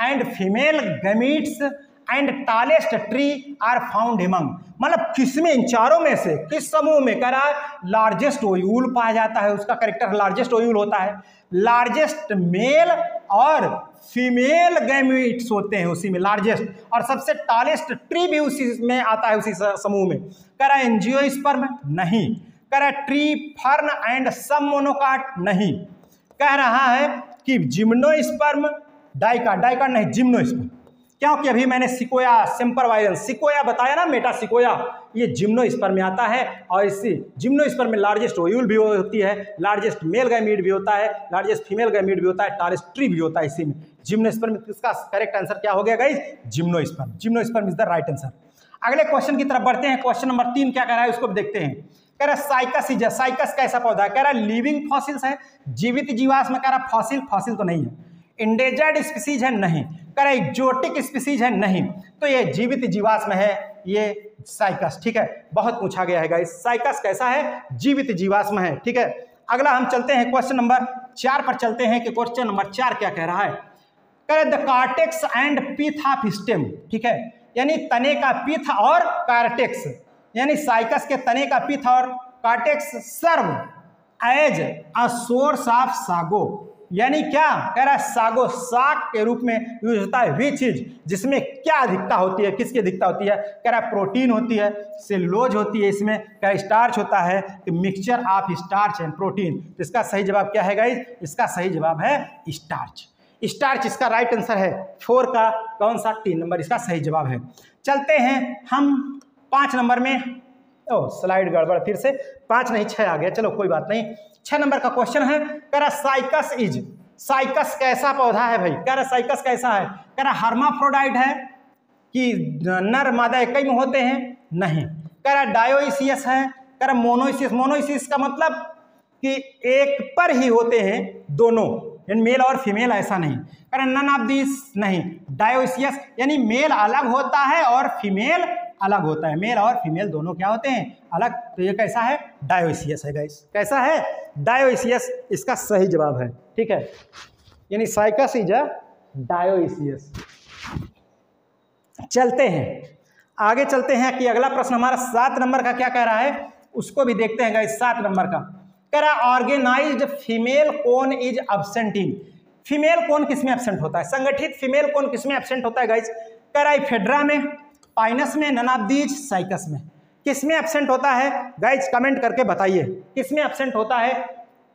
and female gametes and tallest tree are found among मतलब किसमें, इन चारों में से, किस समूह में कह रहा लार्जेस्ट ओयूल पाया जाता है? उसका करेक्टर लार्जेस्ट ओयूल होता है। लार्जेस्ट मेल और फीमेल गैमिट्स होते हैं उसी में लार्जेस्ट और सबसे टालेस्ट ट्री भी उसी में आता है, उसी समूह में। कह रहा है एनजियो स्पर्म नहीं कह रहा है tree fern and some monocot नहीं. कह रहा है कि जिम्नो स्पर्म डाइका डाइका नहीं जिम्नो स्पर्म क्योंकि अभी मैंने सिकोया सिंपर वायरल सिकोया बताया ना मेटा सिकोया ये जिम्नो स्पर में आता है और इसी जिम्नो स्पर में लार्जेस्ट ओयूल भी होती है लार्जेस्ट मेल गैमीड भी होता है लार्जेस्ट फीमेल गैमीड भी होता है टारेस्ट ट्री भी होता है इसी में। जिम्नो स्पर में इसका करेक्ट आंसर क्या हो गया guys gymnosperm gymnosperm is the right answer अगले क्वेश्चन की तरफ़ बढ़ते हैं। क्वेश्चन नंबर तीन क्या कह रहा है, उसको देखते हैं। कह रहा साइकस इज़ साइकस कैसा पौधा कह रहा लिविंग फॉसिल्स है, जीवित जीवास में कह रहा फॉसिल फॉसिल तो नहीं है। इंडेजर्ड स्पीसीज है, नहीं। कर एक्जोटिक स्पीसीज है, नहीं। तो ये जीवित जीवास में है, ये साइकस, ठीक है? बहुत पूछा गया है साइकस कैसा है? जीवित जीवास में है, ठीक है? अगला हम चलते हैं क्वेश्चन नंबर चार पर चलते हैं कि क्वेश्चन नंबर चार क्या कह रहा है। कह रहे the cortex and pith of stem ठीक है? यानी तने का पीथ और कार्टेक्स यानी साइकस के तने का पीथ और cortex serve as a source of sago. यानी क्या? कह रहा है, सागो साग के रूप में यूज़ होता है वे चीज़, जिसमें क्या अधिकता होती है, किसकी अधिकता होती है? कह रहा है, प्रोटीन होती है, सेलोज होती है इसमें, कह रहा स्टार्च होता है कि mixture of starch and protein. तो इसका सही जवाब क्या है गाइज़ इसका सही जवाब है स्टार्च। स्टार्च इसका राइट आंसर है। फोर का कौन सा? तीन नंबर इसका सही जवाब है। चलते हैं हम पाँच नंबर में। ओ, स्लाइड गड़बड़, फिर से पाँच नहीं छः आ गया। चलो, कोई बात नहीं। छह नंबर का क्वेश्चन है कह रहा साइकस इज़। साइकस कैसा पौधा है भाई? कह रहा साइकस कैसा है? कह रहा हर्माफ्रोडाइट है कि नर, मादा, एक में होते हैं? नहीं। कह रहा डायोसियस है। कह रहा मोनोसियस मोनोसियस का मतलब कि एक पर ही होते हैं दोनों, यानी मेल और फीमेल, ऐसा नहीं। कह रहा नन ऑफ़ दिस, नहीं। डायोसियस यानी मेल अलग होता है और फीमेल अलग होता है। मेल और फीमेल दोनों क्या होते हैं? अलग। तो ये कैसा है? डायोसियस है गाइस कैसा है? डायोसियस इसका सही जवाब है। ठीक है? यानी साइकस इज़ अ डायोसियस चलते हैं। आगे चलते हैं कि अगला प्रश्न हमारा सात नंबर का क्या कह रहा है? उसको भी देखते हैं गाइस सात नंबर का। कह रहा organized female cone is absent in female cone किसमें एबसेंट होता है? संगठित फीमेल कौन किसमें एबसेंट होता है गाइस कह रहा है फेड्रा में। पाइनस में ननाब्दीज साइकस में। किसमें एबसेंट होता है? गाइज़ कमेंट करके बताइए। किसमें एबसेंट होता है?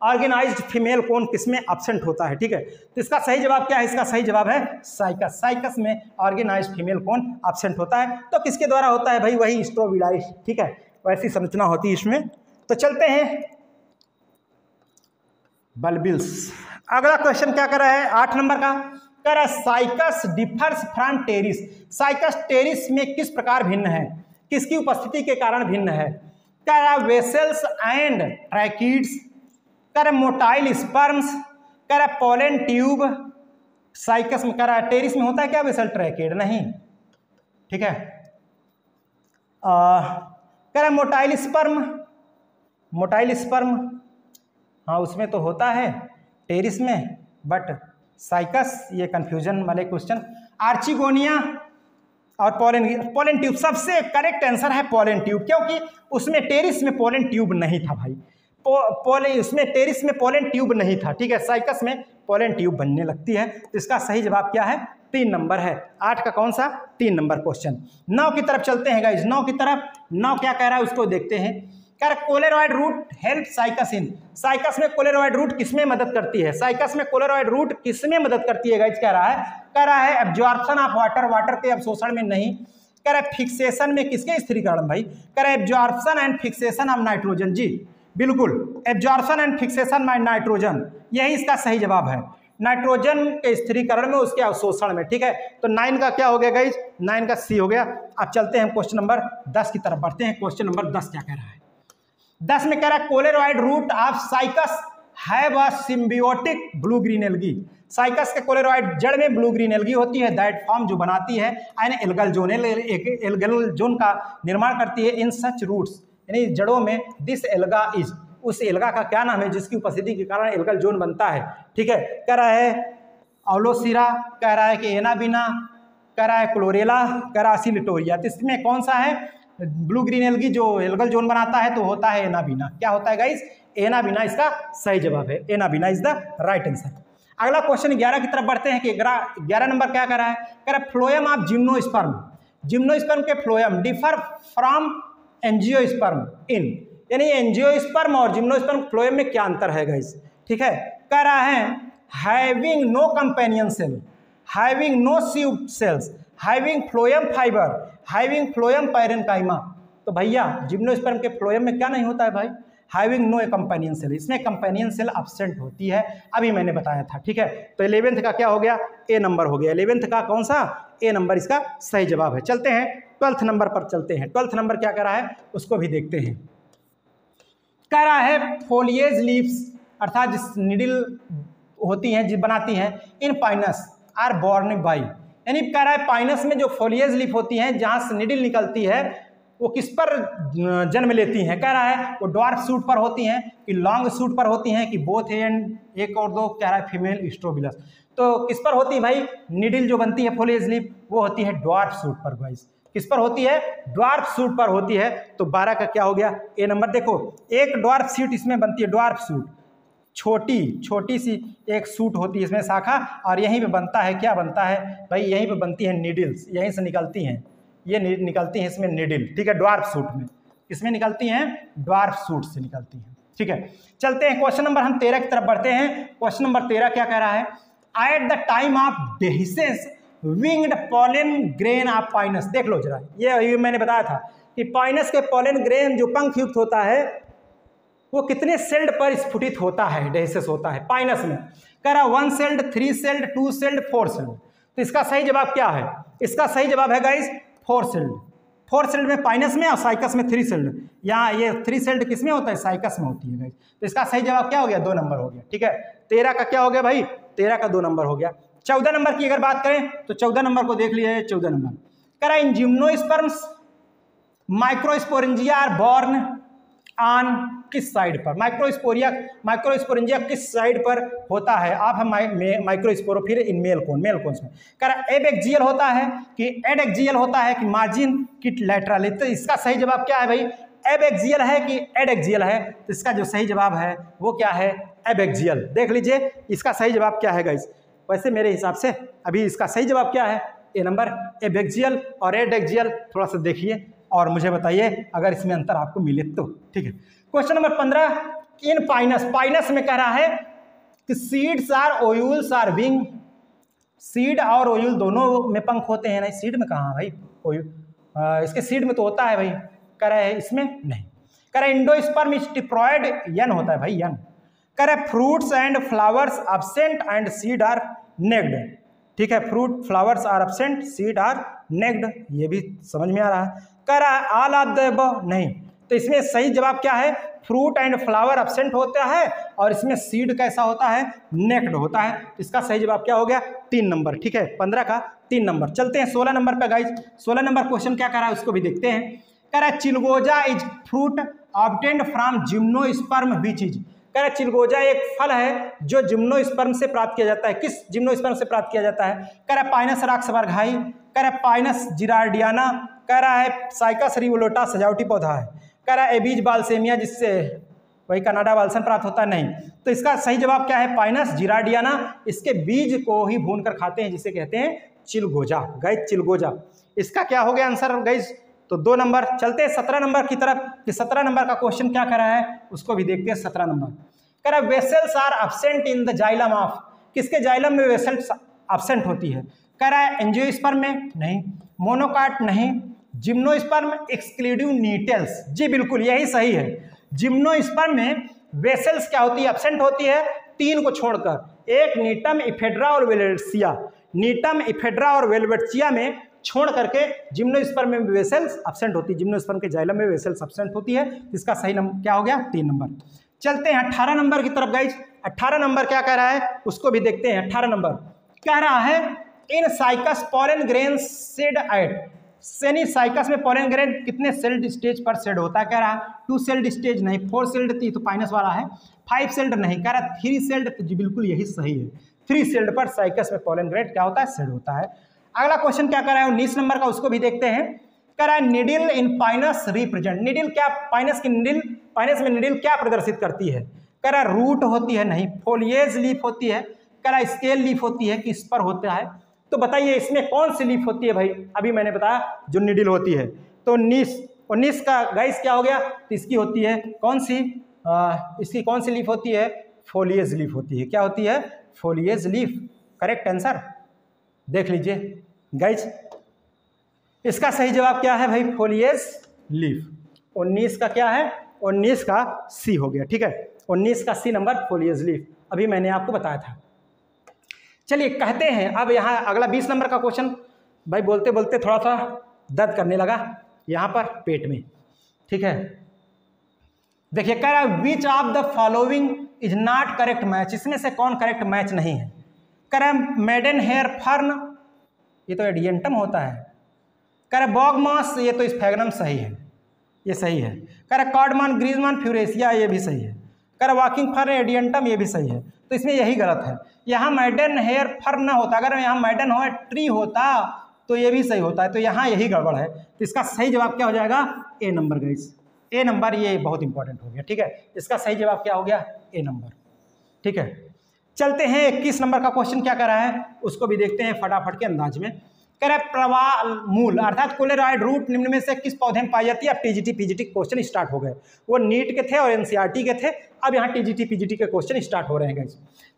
ऑर्गेनाइज्ड फीमेल कौन किसमें एबसेंट होता है? ठीक है? तो इसका सही जवाब क्या है? इसका सही जवाब है साइकस। साइकस में ऑर्गेनाइज्ड फीमेल कौन एबसेंट होता है? तो किसके द्वारा होता है भाई? वही स्ट्रोविडाइस ठीक है? वैसी संरचना होती है इसमें। तो चलते हैं। बलबिल्स। अगला क्वेश्चन क्या कर रहा है? आठ नंबर का। कर Cycas differs from Pteris Cycas Pteris में किस प्रकार भिन्न है? किसकी उपस्थिति के कारण भिन्न है? कर वेसल्स एंड ट्रैकिड्स कर मोटाइल स्पर्म्स कर पोलन ट्यूब साइकस में कर टेरिस में होता है क्या वेसल ट्रैकिड नहीं। ठीक है? कर मोटाइल स्पर्म मोटाइल स्पर्म हाँ उसमें तो होता है टेरिस में बट साइकस ये कंफ्यूजन वाले क्वेश्चन आर्चिगोनिया और पोलन पोलन ट्यूब सबसे करेक्ट आंसर है पोलन ट्यूब क्योंकि उसमें टेरिस में पोलन ट्यूब नहीं था भाई। पो, पोले उसमें टेरिस में पोलन ट्यूब नहीं था ठीक है? साइकस में पोलन ट्यूब बनने लगती है। तो इसका सही जवाब क्या है? तीन नंबर है। आठ का कौन सा? तीन नंबर क्वेश्चन नौ की तरफ़ चलते हैं गाइज़ नौ की तरफ़ नौ क्या कह रहा है उसको देखते हैं। कह रहा coralloid root help Cycas in Cycas में कोलेरॉइड रूट किसमें मदद करती है? साइकस में कोलेरॉइड रूट किसमें मदद करती है गाइज़ कह रहा है, कह रहा है एब्जॉर्प्शन ऑफ़ वाटर वाटर के अवशोषण में नहीं. कह रहा है फिक्सेशन में किसके स्थिरीकरण भाई? कह रहा है absorption and fixation of nitrogen जी, बिल्कुल. Absorption and fixation my nitrogen यही इसका सही जवाब है. नाइट्रोजन के स्थिरीकरण में उसके अवशोषण में, ठीक है? तो नाइन का क्या हो गया गाइज़ नाइन का सी हो गया. अब चलते हैं क्वेश्चन नंबर दस की तरफ़, बढ़ते हैं क्वेश्चन नंबर दस क्या कह रहा है? दस में कह रहा है coralloid root of Cycas a symbiotic blue green algae. Cycas के कोलेरॉइड जड़ में ब्लू ग्रीन एलगी होती है, दैट फॉर्म जो बनाती है, an algal zone algal zone का निर्माण करती है इन सच रूट्स। यानी जड़ों में दिस एल्गा इज़, उस एल्गा का क्या नाम है जिसकी उपस्थिति के कारण एल्गल जोन बनता है? ठीक है, कह रहा है अवलोसिरा कह रहा है कि एनाबिना, कह रहा है क्लोरेला, कह रहा लिटोरिया तो इसमें कौन सा है? ब्लू ग्रीन एलगी जो एल्गल जोन बनाता है तो होता है एनाबीना क्या होता है गाइस एनाबीना इसका सही जवाब है। Anabaena is the right answer अगला क्वेश्चन ग्यारह की तरफ़ बढ़ते हैं कि ग्यारह नंबर क्या कर रहा है? कह रहा है फ्लोएम ऑफ़ जिम्नोस्पर्म जिम्नोस्पर्म के phloem differ from angiosperm in यानी एनजियोस्पर्म और जिम्नोस्पर्म फ्लोएम में क्या अंतर है गाइस ठीक है? कह रहा है having no companion cell having no sieve cells having phloem fibre having phloem पायरन parenchyma तो भैया, जिम्नोस्पर्म के फ्लोएम में क्या नहीं होता है भाई? Having no a companion cell इसमें कंपेनियन सेल अपसेंट होती है, अभी मैंने बताया था, ठीक है? तो इलेवेंथ का क्या हो गया? ए नंबर हो गया। इलेवेंथ का कौन सा? ए नंबर इसका सही जवाब है। चलते हैं ट्वेल्थ नंबर पर चलते हैं। ट्वेल्थ नंबर क्या करा है? उसको भी देखते हैं। कह रहा है फोलिएज लीव्स अर्थात जिस निडिल होती हैं जिस बनाती हैं in Pinus are borne by यानी कह रहा है पाइनस में जो फोलिएज लीफ होती हैं, जहाँ से निडिल निकलती है, वो किस पर जन्म लेती हैं? कह रहा है, वो डॉर्फ सूट पर होती हैं, कि लॉन्ग सूट पर होती हैं, कि बोथ एंड एक और दो, कह रहा है फीमेल स्ट्रोबिलस तो किस पर होती है भाई? निडिल जो बनती है फोलिएज लीफ वो होती है डॉर्फ सूट पर गाइस किस पर होती है? ड्वार्फ सूट पर होती है. तो बारह का क्या हो गया? ए नंबर देखो, एक ड्वार्फ सीट इसमें बनती है ड्वार्फ सूट छोटी छोटी सी एक सूट होती है इसमें शाखा, और यहीं पे बनता है, क्या बनता है? भाई, यहीं पे बनती है नीडल्स यहीं से निकलती हैं। ये निकलती हैं इसमें नीडल ठीक है? ड्वार्फ सूट में। इसमें निकलती हैं ड्वार्फ सूट से निकलती हैं, ठीक है? चलते हैं क्वेश्चन नंबर हम तेरह की तरफ़ बढ़ते हैं। क्वेश्चन नंबर तेरह क्या कह रहा है? At the time of dehiscence winged pollen grain of Pinus देख लो जरा। ये मैंने बताया था कि पाइनस के पॉलन ग्रेन जो पंख युक्त होता है वो कितने सेल्ड पर स्फुटित होता है डेहिसेस होता है, पाइनस में। कह रहा one celled three celled two celled four celled तो इसका सही जवाब क्या है? इसका सही जवाब है guys four celled four celled में पाइनस में और साइकस में थ्री सेल्ड यहाँ ये थ्री सेल्ड किसमें होता है? साइकस में होती है गाइस तो इसका सही जवाब क्या हो गया? दो नंबर हो गया, ठीक है? तेरह का क्या हो गया भाई? तेरह का दो नंबर हो गया। चौदह नंबर की अगर बात करें तो चौदह नंबर को देख लिया चौदह नंबर कह रहा in gymnosperms microsporangia are borne on किस साइड पर? माइक्रोस्पोरिया, माइक्रोस्पोरेंजिया किस साइड पर होता है? आप हम माइक्रोस्पोरो, फिर in male cone, male cones में। कह रहा एब एक्जियल होता है कि एड एक्जियल होता है कि मार्जिन की लेटरल तो इसका सही जवाब क्या है भाई? एब एक्जियल है कि एड एक्जियल है? तो इसका जो सही जवाब है, वो क्या है? एब एक्जियल देख लीजिए, इसका सही जवाब क्या है गाइस वैसे मेरे हिसाब से, अभी इसका सही जवाब क्या है? ए नंबर एबेक्जियल और एड एक्जियल थोड़ा सा देखिए। और मुझे बताइए अगर इसमें अंतर आपको मिले तो ठीक है? क्वेश्चन नंबर पंद्रह, इन पाइनस पाइनस में कह रहा है कि seeds are ovules are wing seed और ओयूल दोनों में पंख होते हैं नहीं सीड में कहाँ भाई? ओयूल इसके सीड में तो होता है भाई। कह रहा है इसमें नहीं। कह रहा है इंडोस्पर्म स्टिप्रॉयड यन होता है भाई, यन। कह रहा fruits and flowers absent and seed are naked ठीक है fruit flowers are absent seed are naked ये भी समझ में आ रहा है। कह रहा है आल ऑफ़ द नहीं। तो इसमें सही जवाब क्या है? फ्रूट एंड फ्लावर अबसेंट होता है और इसमें सीड कैसा होता है? नेक्ड होता है। इसका सही जवाब क्या हो गया? तीन नंबर। ठीक है, पंद्रह का तीन नंबर। चलते हैं सोलह नंबर पे गाइज़ सोलह नंबर क्वेश्चन क्या कर रहा है? उसको भी देखते हैं। कह रहा है chilgoza is fruit obtained from gymnosperm which is कह रहा चिलगोजा एक फल है जो जिम्नो स्पर्म से प्राप्त किया जाता है। किस जिम्नो स्पर्म से प्राप्त किया जाता है? कह रहा है पाइनस राक्स वर्घाई कह रहा है पाइनस जिराडियाना कह रहा है साइकस रिवोलोटा सजावटी पौधा है। कह रहा है एबीज बालसेमिया, जिससे वही कनाडा बालसन प्राप्त होता है, नहीं। तो इसका सही जवाब क्या है? पाइनस जिराडियाना इसके बीज को ही भून खाते हैं, जिसे कहते हैं चिलगोजा गई चिलगोजा। इसका क्या हो गया आंसर गई तो दो नंबर, चलते हैं सत्रह नंबर की तरफ़ कि सत्रह नंबर का क्वेश्चन क्या करा है, उसको भी देखते हैं सत्रह नंबर। कह रहा है vessels are absent in the xylem of किसके जाइलम में वेसल्स अबसेंट होती है? कह रहा है एंजियोस्पर्म में नहीं मोनोकाट नहीं जिम्नोस्पर्म एक्सक्लूडिव नीटल्स जी बिल्कुल, यही सही है। जिम्नोस्पर्म में वेसल्स क्या होती है एबसेंट होती है, तीन को छोड़कर। एक नीटम इफेड्रा और वेलेट्सिया नीटम इफेड्रा और वेलवेट्सिया में छोड़ करके जिम्नोस्पर्म में वेसल्स एबसेंट होती है जिम्नोस्पर्म के जाइलम में वेसल्स एबसेंट होती है इसका सही नंबर क्या हो गया? तीन नंबर। चलते हैं अट्ठारह नंबर की तरफ़ गई अट्ठारह नंबर क्या कह रहा है? उसको भी देखते हैं अट्ठारह नंबर। कह रहा है, in Cycas pollen grain shed at Saini Cycas में पोलन ग्रेन कितने सेल्ड स्टेज पर सेड होता है? कह रहा है टू सेल्ड स्टेज नहीं फोर सेल्ड थी तो पाइनस वाला है। फाइव सेल्ड नहीं, कह रहा थ्री सेल्ड तो बिल्कुल यही सही है। थ्री सेल्ड पर साइकस में पोलन ग्रेड क्या होता है? सेड होता है। अगला क्वेश्चन क्या कर है? उन्नीस नंबर का उसको भी देखते हैं। करा है needle in Pinus represent needle क्या पाइनस की निडिल पाइनस में निडिल क्या प्रदर्शित करती है? कह रहा रूट होती है नहीं फोलिएज लीफ होती है। है स्केल लीफ होती है किस पर होता है? तो बताइए इसमें कौन सी लीफ होती है भाई? अभी मैंने बताया जो निडिल होती है। तो उन्नीस उन्नीस का गाइस क्या हो गया? तो इसकी होती है कौन सी? आ, इसकी कौन सी लीफ होती है? फोलिएज लीफ होती है। क्या होती है? फोलिएज लीफ करेक्ट आंसर देख लीजिए। गाइज़ इसका सही जवाब क्या है भाई? फोलिएज लीफ उन्नीस का क्या है? उन्नीस का सी हो गया, ठीक है? उन्नीस का सी नंबर फोलिएज लीफ अभी मैंने आपको बताया था। चलिए, कहते हैं, अब यहाँ अगला बीस नंबर का क्वेश्चन भाई, बोलते बोलते थोड़ा सा दर्द करने लगा यहाँ पर पेट में, ठीक है? देखिए, कह रहा है which of the following is not correct match इसमें से कौन करेक्ट मैच नहीं है? कह रहा है मेडन हेयर फर्न ये तो एडियंटम होता है। कह रहा, बॉगमास, ये तो स्फेगनम सही है। ये सही है। कह रहा, कॉडमान ग्रीजमान फ्यूरेसिया, ये भी सही है। कह रहा, वॉकिंग फर एडियंटम, ये भी सही है। तो इसमें यही गलत है। यहाँ मैडन हेयर फर ना होता। अगर यहाँ मैडन हो, ट्री होता तो ये भी सही होता है। तो यहाँ यही गड़बड़ है। तो इसका सही जवाब क्या हो जाएगा? A number, guys. A number ये बहुत इंपॉर्टेंट हो गया, ठीक है? इसका सही जवाब क्या हो गया? ए नंबर, ठीक है? चलते हैं, इक्कीस नंबर का क्वेश्चन क्या करा है? उसको भी देखते हैं फटाफट के अंदाज में। कह रहे प्रवाह मूल, अर्थात कोलेराइड रूट निम्न में से किस पौधे में पाई जाती है? अब टीजीटी पीजीटी क्वेश्चन स्टार्ट हो गए। वो नीट के थे और एनसीईआरटी के थे। अब यहाँ टीजीटी पीजीटी के क्वेश्चन स्टार्ट हो रहे हैं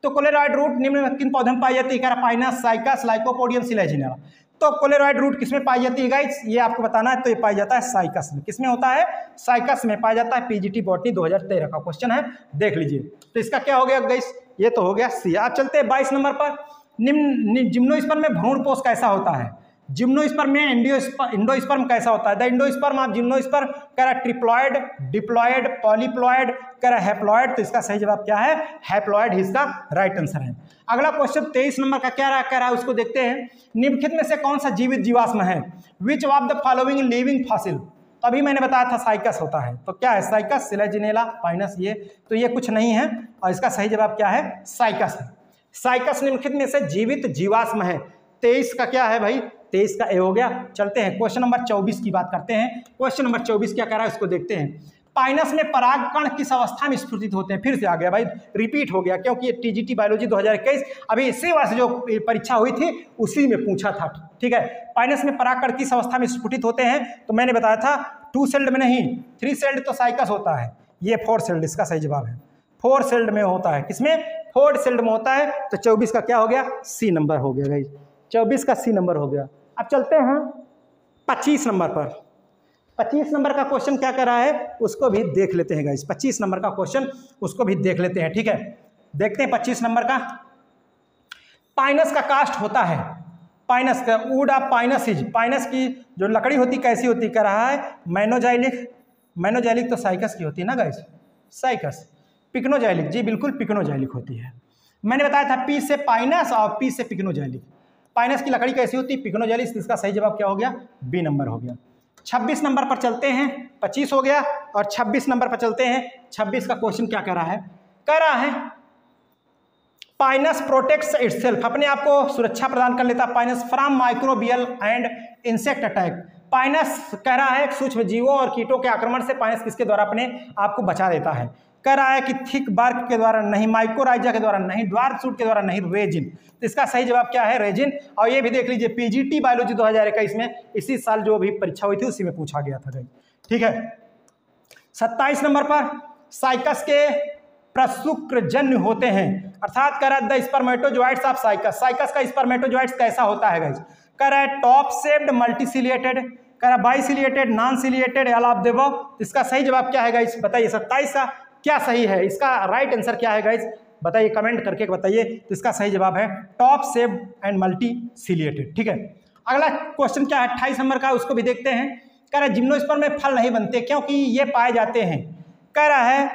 तो कोलेराइड रूट निम्न में किन पौधे में पाई जाती है? कह रहा पाइनस साइकस लाइकोपोडियम सिलेजिना तो कोलेराइड रूट किसमें पाई जाती है गाइस ये आपको बताना है तो ये पाया जाता है साइकस में। किसमें होता है? साइकस में पाया जाता है पीजीटी बॉटनी 2013 का क्वेश्चन है। देख लीजिए। तो इसका क्या हो गया गाइस ये तो हो गया सी। आप चलते हैं बाईस नंबर पर। निम्न जिम्नोस्पर्म में भ्रूण पोष कैसा होता है? जिम्नोस्पर्म में इंडियो इंडोस्पर्म कैसा होता है? द इंडोस्पर्म आप जिम्नोस्पर्म कह रहा ट्रिप्लॉयड, डिप्लॉयड, पॉलीप्लॉयड कह रहा हैप्लॉयड। तो इसका सही जवाब क्या है? हैप्लॉयड इसका राइट आंसर है। अगला क्वेश्चन तेईस नंबर का क्या रहा कह रहा है उसको देखते हैं। निम्नलिखित में से कौन सा जीवित जीवाश्म है? Which of the following living fossil तो अभी मैंने बताया था साइकस होता है। तो क्या है साइकस? सिलेजिनेला, पाइनस ये। तो ये कुछ नहीं है और इसका सही जवाब क्या है? साइकस है। साइकस निम्नलिखित में से जीवित जीवाश्म है। तेईस का क्या है भाई? तेईस का ए हो गया। चलते हैं। क्वेश्चन नंबर चौबीस की बात करते हैं। क्वेश्चन नंबर चौबीस क्या कह रहा है? उसको देखते हैं। पाइनस में परागकण किस अवस्था में स्फूर्तित होते हैं? फिर से आ गया भाई रिपीट हो गया, क्योंकि ये टीजीटी बायोलॉजी 2021 अभी इसी वर्ष जो परीक्षा हुई थी, उसी में पूछा था, ठीक है? पाइनस में परागकण किस अवस्था में स्फुटित होते हैं? तो मैंने बताया था टू सेल्ड में नहीं थ्री सेल्ड तो साइकस होता है, ये फोर सेल्ड इसका सही जवाब है। फोर सेल्ड में होता है, किसमें? फोर सेल्ड में होता है तो चौबीस का क्या हो गया? सी नंबर हो गया भाई चौबीस का सी नंबर हो गया। अब चलते हैं पच्चीस नंबर पर। पच्चीस नंबर का क्वेश्चन क्या कर रहा है? उसको भी देख लेते हैं गाइस पच्चीस नंबर का क्वेश्चन, उसको भी देख लेते हैं, ठीक है? देखते हैं पच्चीस नंबर का। पाइनस का कास्ट होता है। पाइनस का wood of Pinus is Pinus की जो लकड़ी होती, कैसी होती, कह रहा है मैनोजाइलिक मैनोजाइलिक तो साइकस की होती है ना गाइस साइकस पिकनोजाइलिक जी बिल्कुल पिकनोजाइलिक होती है। मैंने बताया था पी से पाइनस और पी से पिकनोजाइलिक पाइनस की लकड़ी कैसी होती है पिग्नोजेलिस इसका सही जवाब क्या हो गया? बी नंबर हो गया। 26 नंबर पर चलते हैं 25 हो गया और 26 नंबर पर चलते हैं। 26 का क्वेश्चन क्या कह रहा है? कह रहा है, पाइनस प्रोटेक्ट्स इटसेल्फ। अपने आप को सुरक्षा प्रदान कर लेता Pinus from microbial and insect attack. Pinus कह रहा है सूक्ष्म जीवों और कीटों के आक्रमण से पाइनस किसके द्वारा अपने आप को बचा देता है? कह रहा है कि थिक बार्क के द्वारा नहीं माइक्रोराइजा के द्वारा नहीं, ड्वार्फ सूट के द्वारा नहीं, रेजिन। तो इसका सही जवाब क्या है? रेजिन। और ये भी देख लीजिए, पीजीटी बायोलॉजी 2021 में इसी साल जो भी परीक्षा हुई थी, उसी में पूछा गया था। ठीक है? सत्ताईस नंबर पर, साइकस के प्रसुक्रजन्य होते हैं। अर्थात कह रहा है, the spermatozoids of Cycas. Cycas का स्पर्मेटोजॉइड्स कैसा होता है गाइज़ कह रहा है, टॉप सेप्ड मल्टीसिलिएटेड कह रहा है biciliated non ciliated all of देवो इसका सही जवाब क्या है गाइज़ बताइए, सत्ताईस का। क्या सही है? इसका राइट आंसर क्या है गाइज़ बताइए कमेंट करके बताइए तो इसका सही जवाब है टॉप सेव एंड मल्टी सिलिएटेड ठीक है? अगला क्वेश्चन क्या है? अट्ठाईस नंबर का, उसको भी देखते हैं। कह रहा है जिम्नोस्पर्म में फल नहीं बनते क्योंकि ये पाए जाते हैं। कह रहा है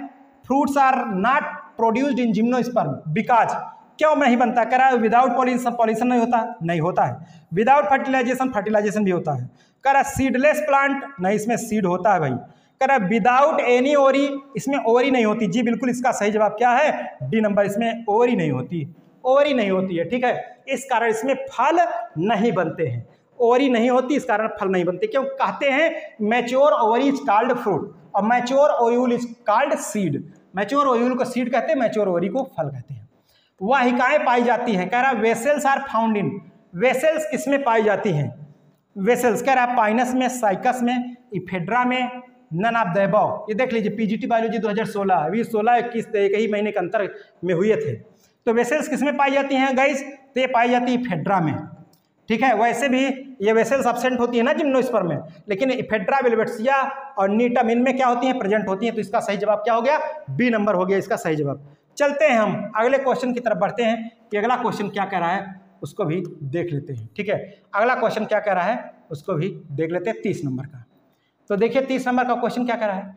fruits are not produced in gymnosperm because क्यों नहीं बनता? कह रहा है विदाउट पॉल्यूशन पॉल्यूशन नहीं होता नहीं होता है। विदाउट फर्टिलाइजेशन फर्टिलाइजेशन भी होता है। कह रहा है सीडलेस प्लांट नहीं, इसमें सीड होता है भाई। कह रहा है विदाउट एनी ओरी इसमें ओवरी नहीं होती। जी, बिल्कुल, इसका सही जवाब क्या है? डी नंबर इसमें ओवरी नहीं होती। ओवरी नहीं होती है, ठीक है? इस कारण इसमें फल नहीं बनते हैं। ओवरी नहीं होती, इस कारण फल नहीं बनते। क्यों? कहते हैं mature ovary is called fruit और mature ovule is called seed mature ovule को सीड कहते हैं मैच्योर ओवरी को फल कहते हैं। वाहिकाएँ पाई जाती हैं। कह रहा vessels are found in vessels किसमें पाई जाती हैं? वेसल्स कह रहा है पाइनस में साइकस में इफेड्रा में नन ऑफ़ दैबॉ। ये देख लीजिए पीजीटी बायोलॉजी 2016 अभी 16 इक्कीस एक ही महीने के अंतर में हुए थे। तो वेसल्स किसमें पाई जाती हैं गाइस तो ये पाई जाती है फेड्रा में। ठीक है? वैसे भी ये वेसल्स अब्सेंट होती है ना जिम्नोस्पर में, लेकिन फेड्रा वेलवेट्सिया और नीटम इनमें क्या होती हैं? प्रेजेंट होती हैं। तो इसका सही जवाब क्या हो गया? बी नंबर हो गया इसका सही जवाब। चलते हैं हम, अगले क्वेश्चन की तरफ़ बढ़ते हैं कि अगला क्वेश्चन क्या कह रहा है, उसको भी देख लेते हैं। ठीक है? अगला क्वेश्चन क्या कह रहा है, उसको भी देख लेते हैं, तीस नंबर का। तो देखिए, तीस नंबर का क्वेश्चन क्या कह रहा है?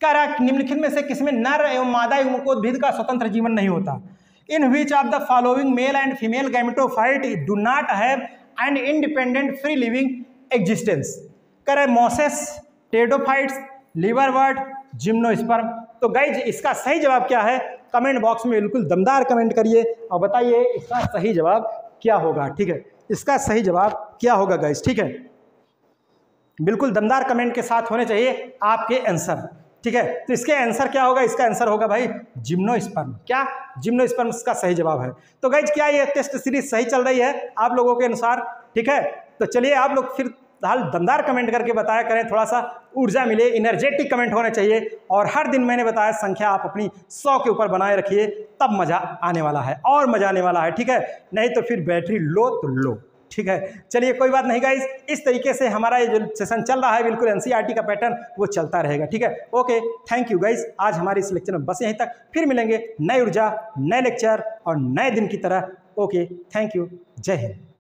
कह रहा है निम्नलिखित में से किसमें नर एवं मादा युग्मकोद्भिद का स्वतंत्र जीवन नहीं होता। In which of the following male and female gametophyte do not have and independent free living existence कह रहे मोसेस टेडोफाइट्स लिवरवर्ड जिम्नोस्पर्म तो गाइज़ इसका सही जवाब क्या है? कमेंट बॉक्स में बिल्कुल दमदार कमेंट करिए और बताइए इसका सही जवाब क्या होगा, ठीक है? इसका सही जवाब क्या होगा गाइज़ ठीक है? बिल्कुल दमदार कमेंट के साथ होने चाहिए आपके आंसर ठीक है? तो इसके आंसर क्या होगा? इसका आंसर होगा भाई जिम्नोस्पर्म क्या? जिम्नोस्पर्म इसका सही जवाब है। तो गाइज़ क्या ये टेस्ट सीरीज़ सही चल रही है आप लोगों के अनुसार? ठीक है? तो चलिए आप लोग फिर हाल दमदार कमेंट करके बताया करें। थोड़ा सा ऊर्जा मिले इनर्जेटिक कमेंट होने चाहिए और हर दिन मैंने बताया संख्या आप अपनी सौ के ऊपर बनाए रखिए, तब मज़ा आने वाला है और मज़ा आने वाला है। ठीक है? नहीं तो फिर बैटरी लो तो लो। ठीक है? चलिए, कोई बात नहीं गाइस इस तरीके से हमारा ये जो सेशन चल रहा है, बिल्कुल एनसीईआरटी का पैटर्न वो चलता रहेगा, ठीक है? ओके थैंक यू गाइस आज हमारे इस लेक्चर में बस यहीं तक। फिर मिलेंगे नए ऊर्जा, नए लेक्चर और नए दिन की तरह। ओके थैंक यू जय हिंद।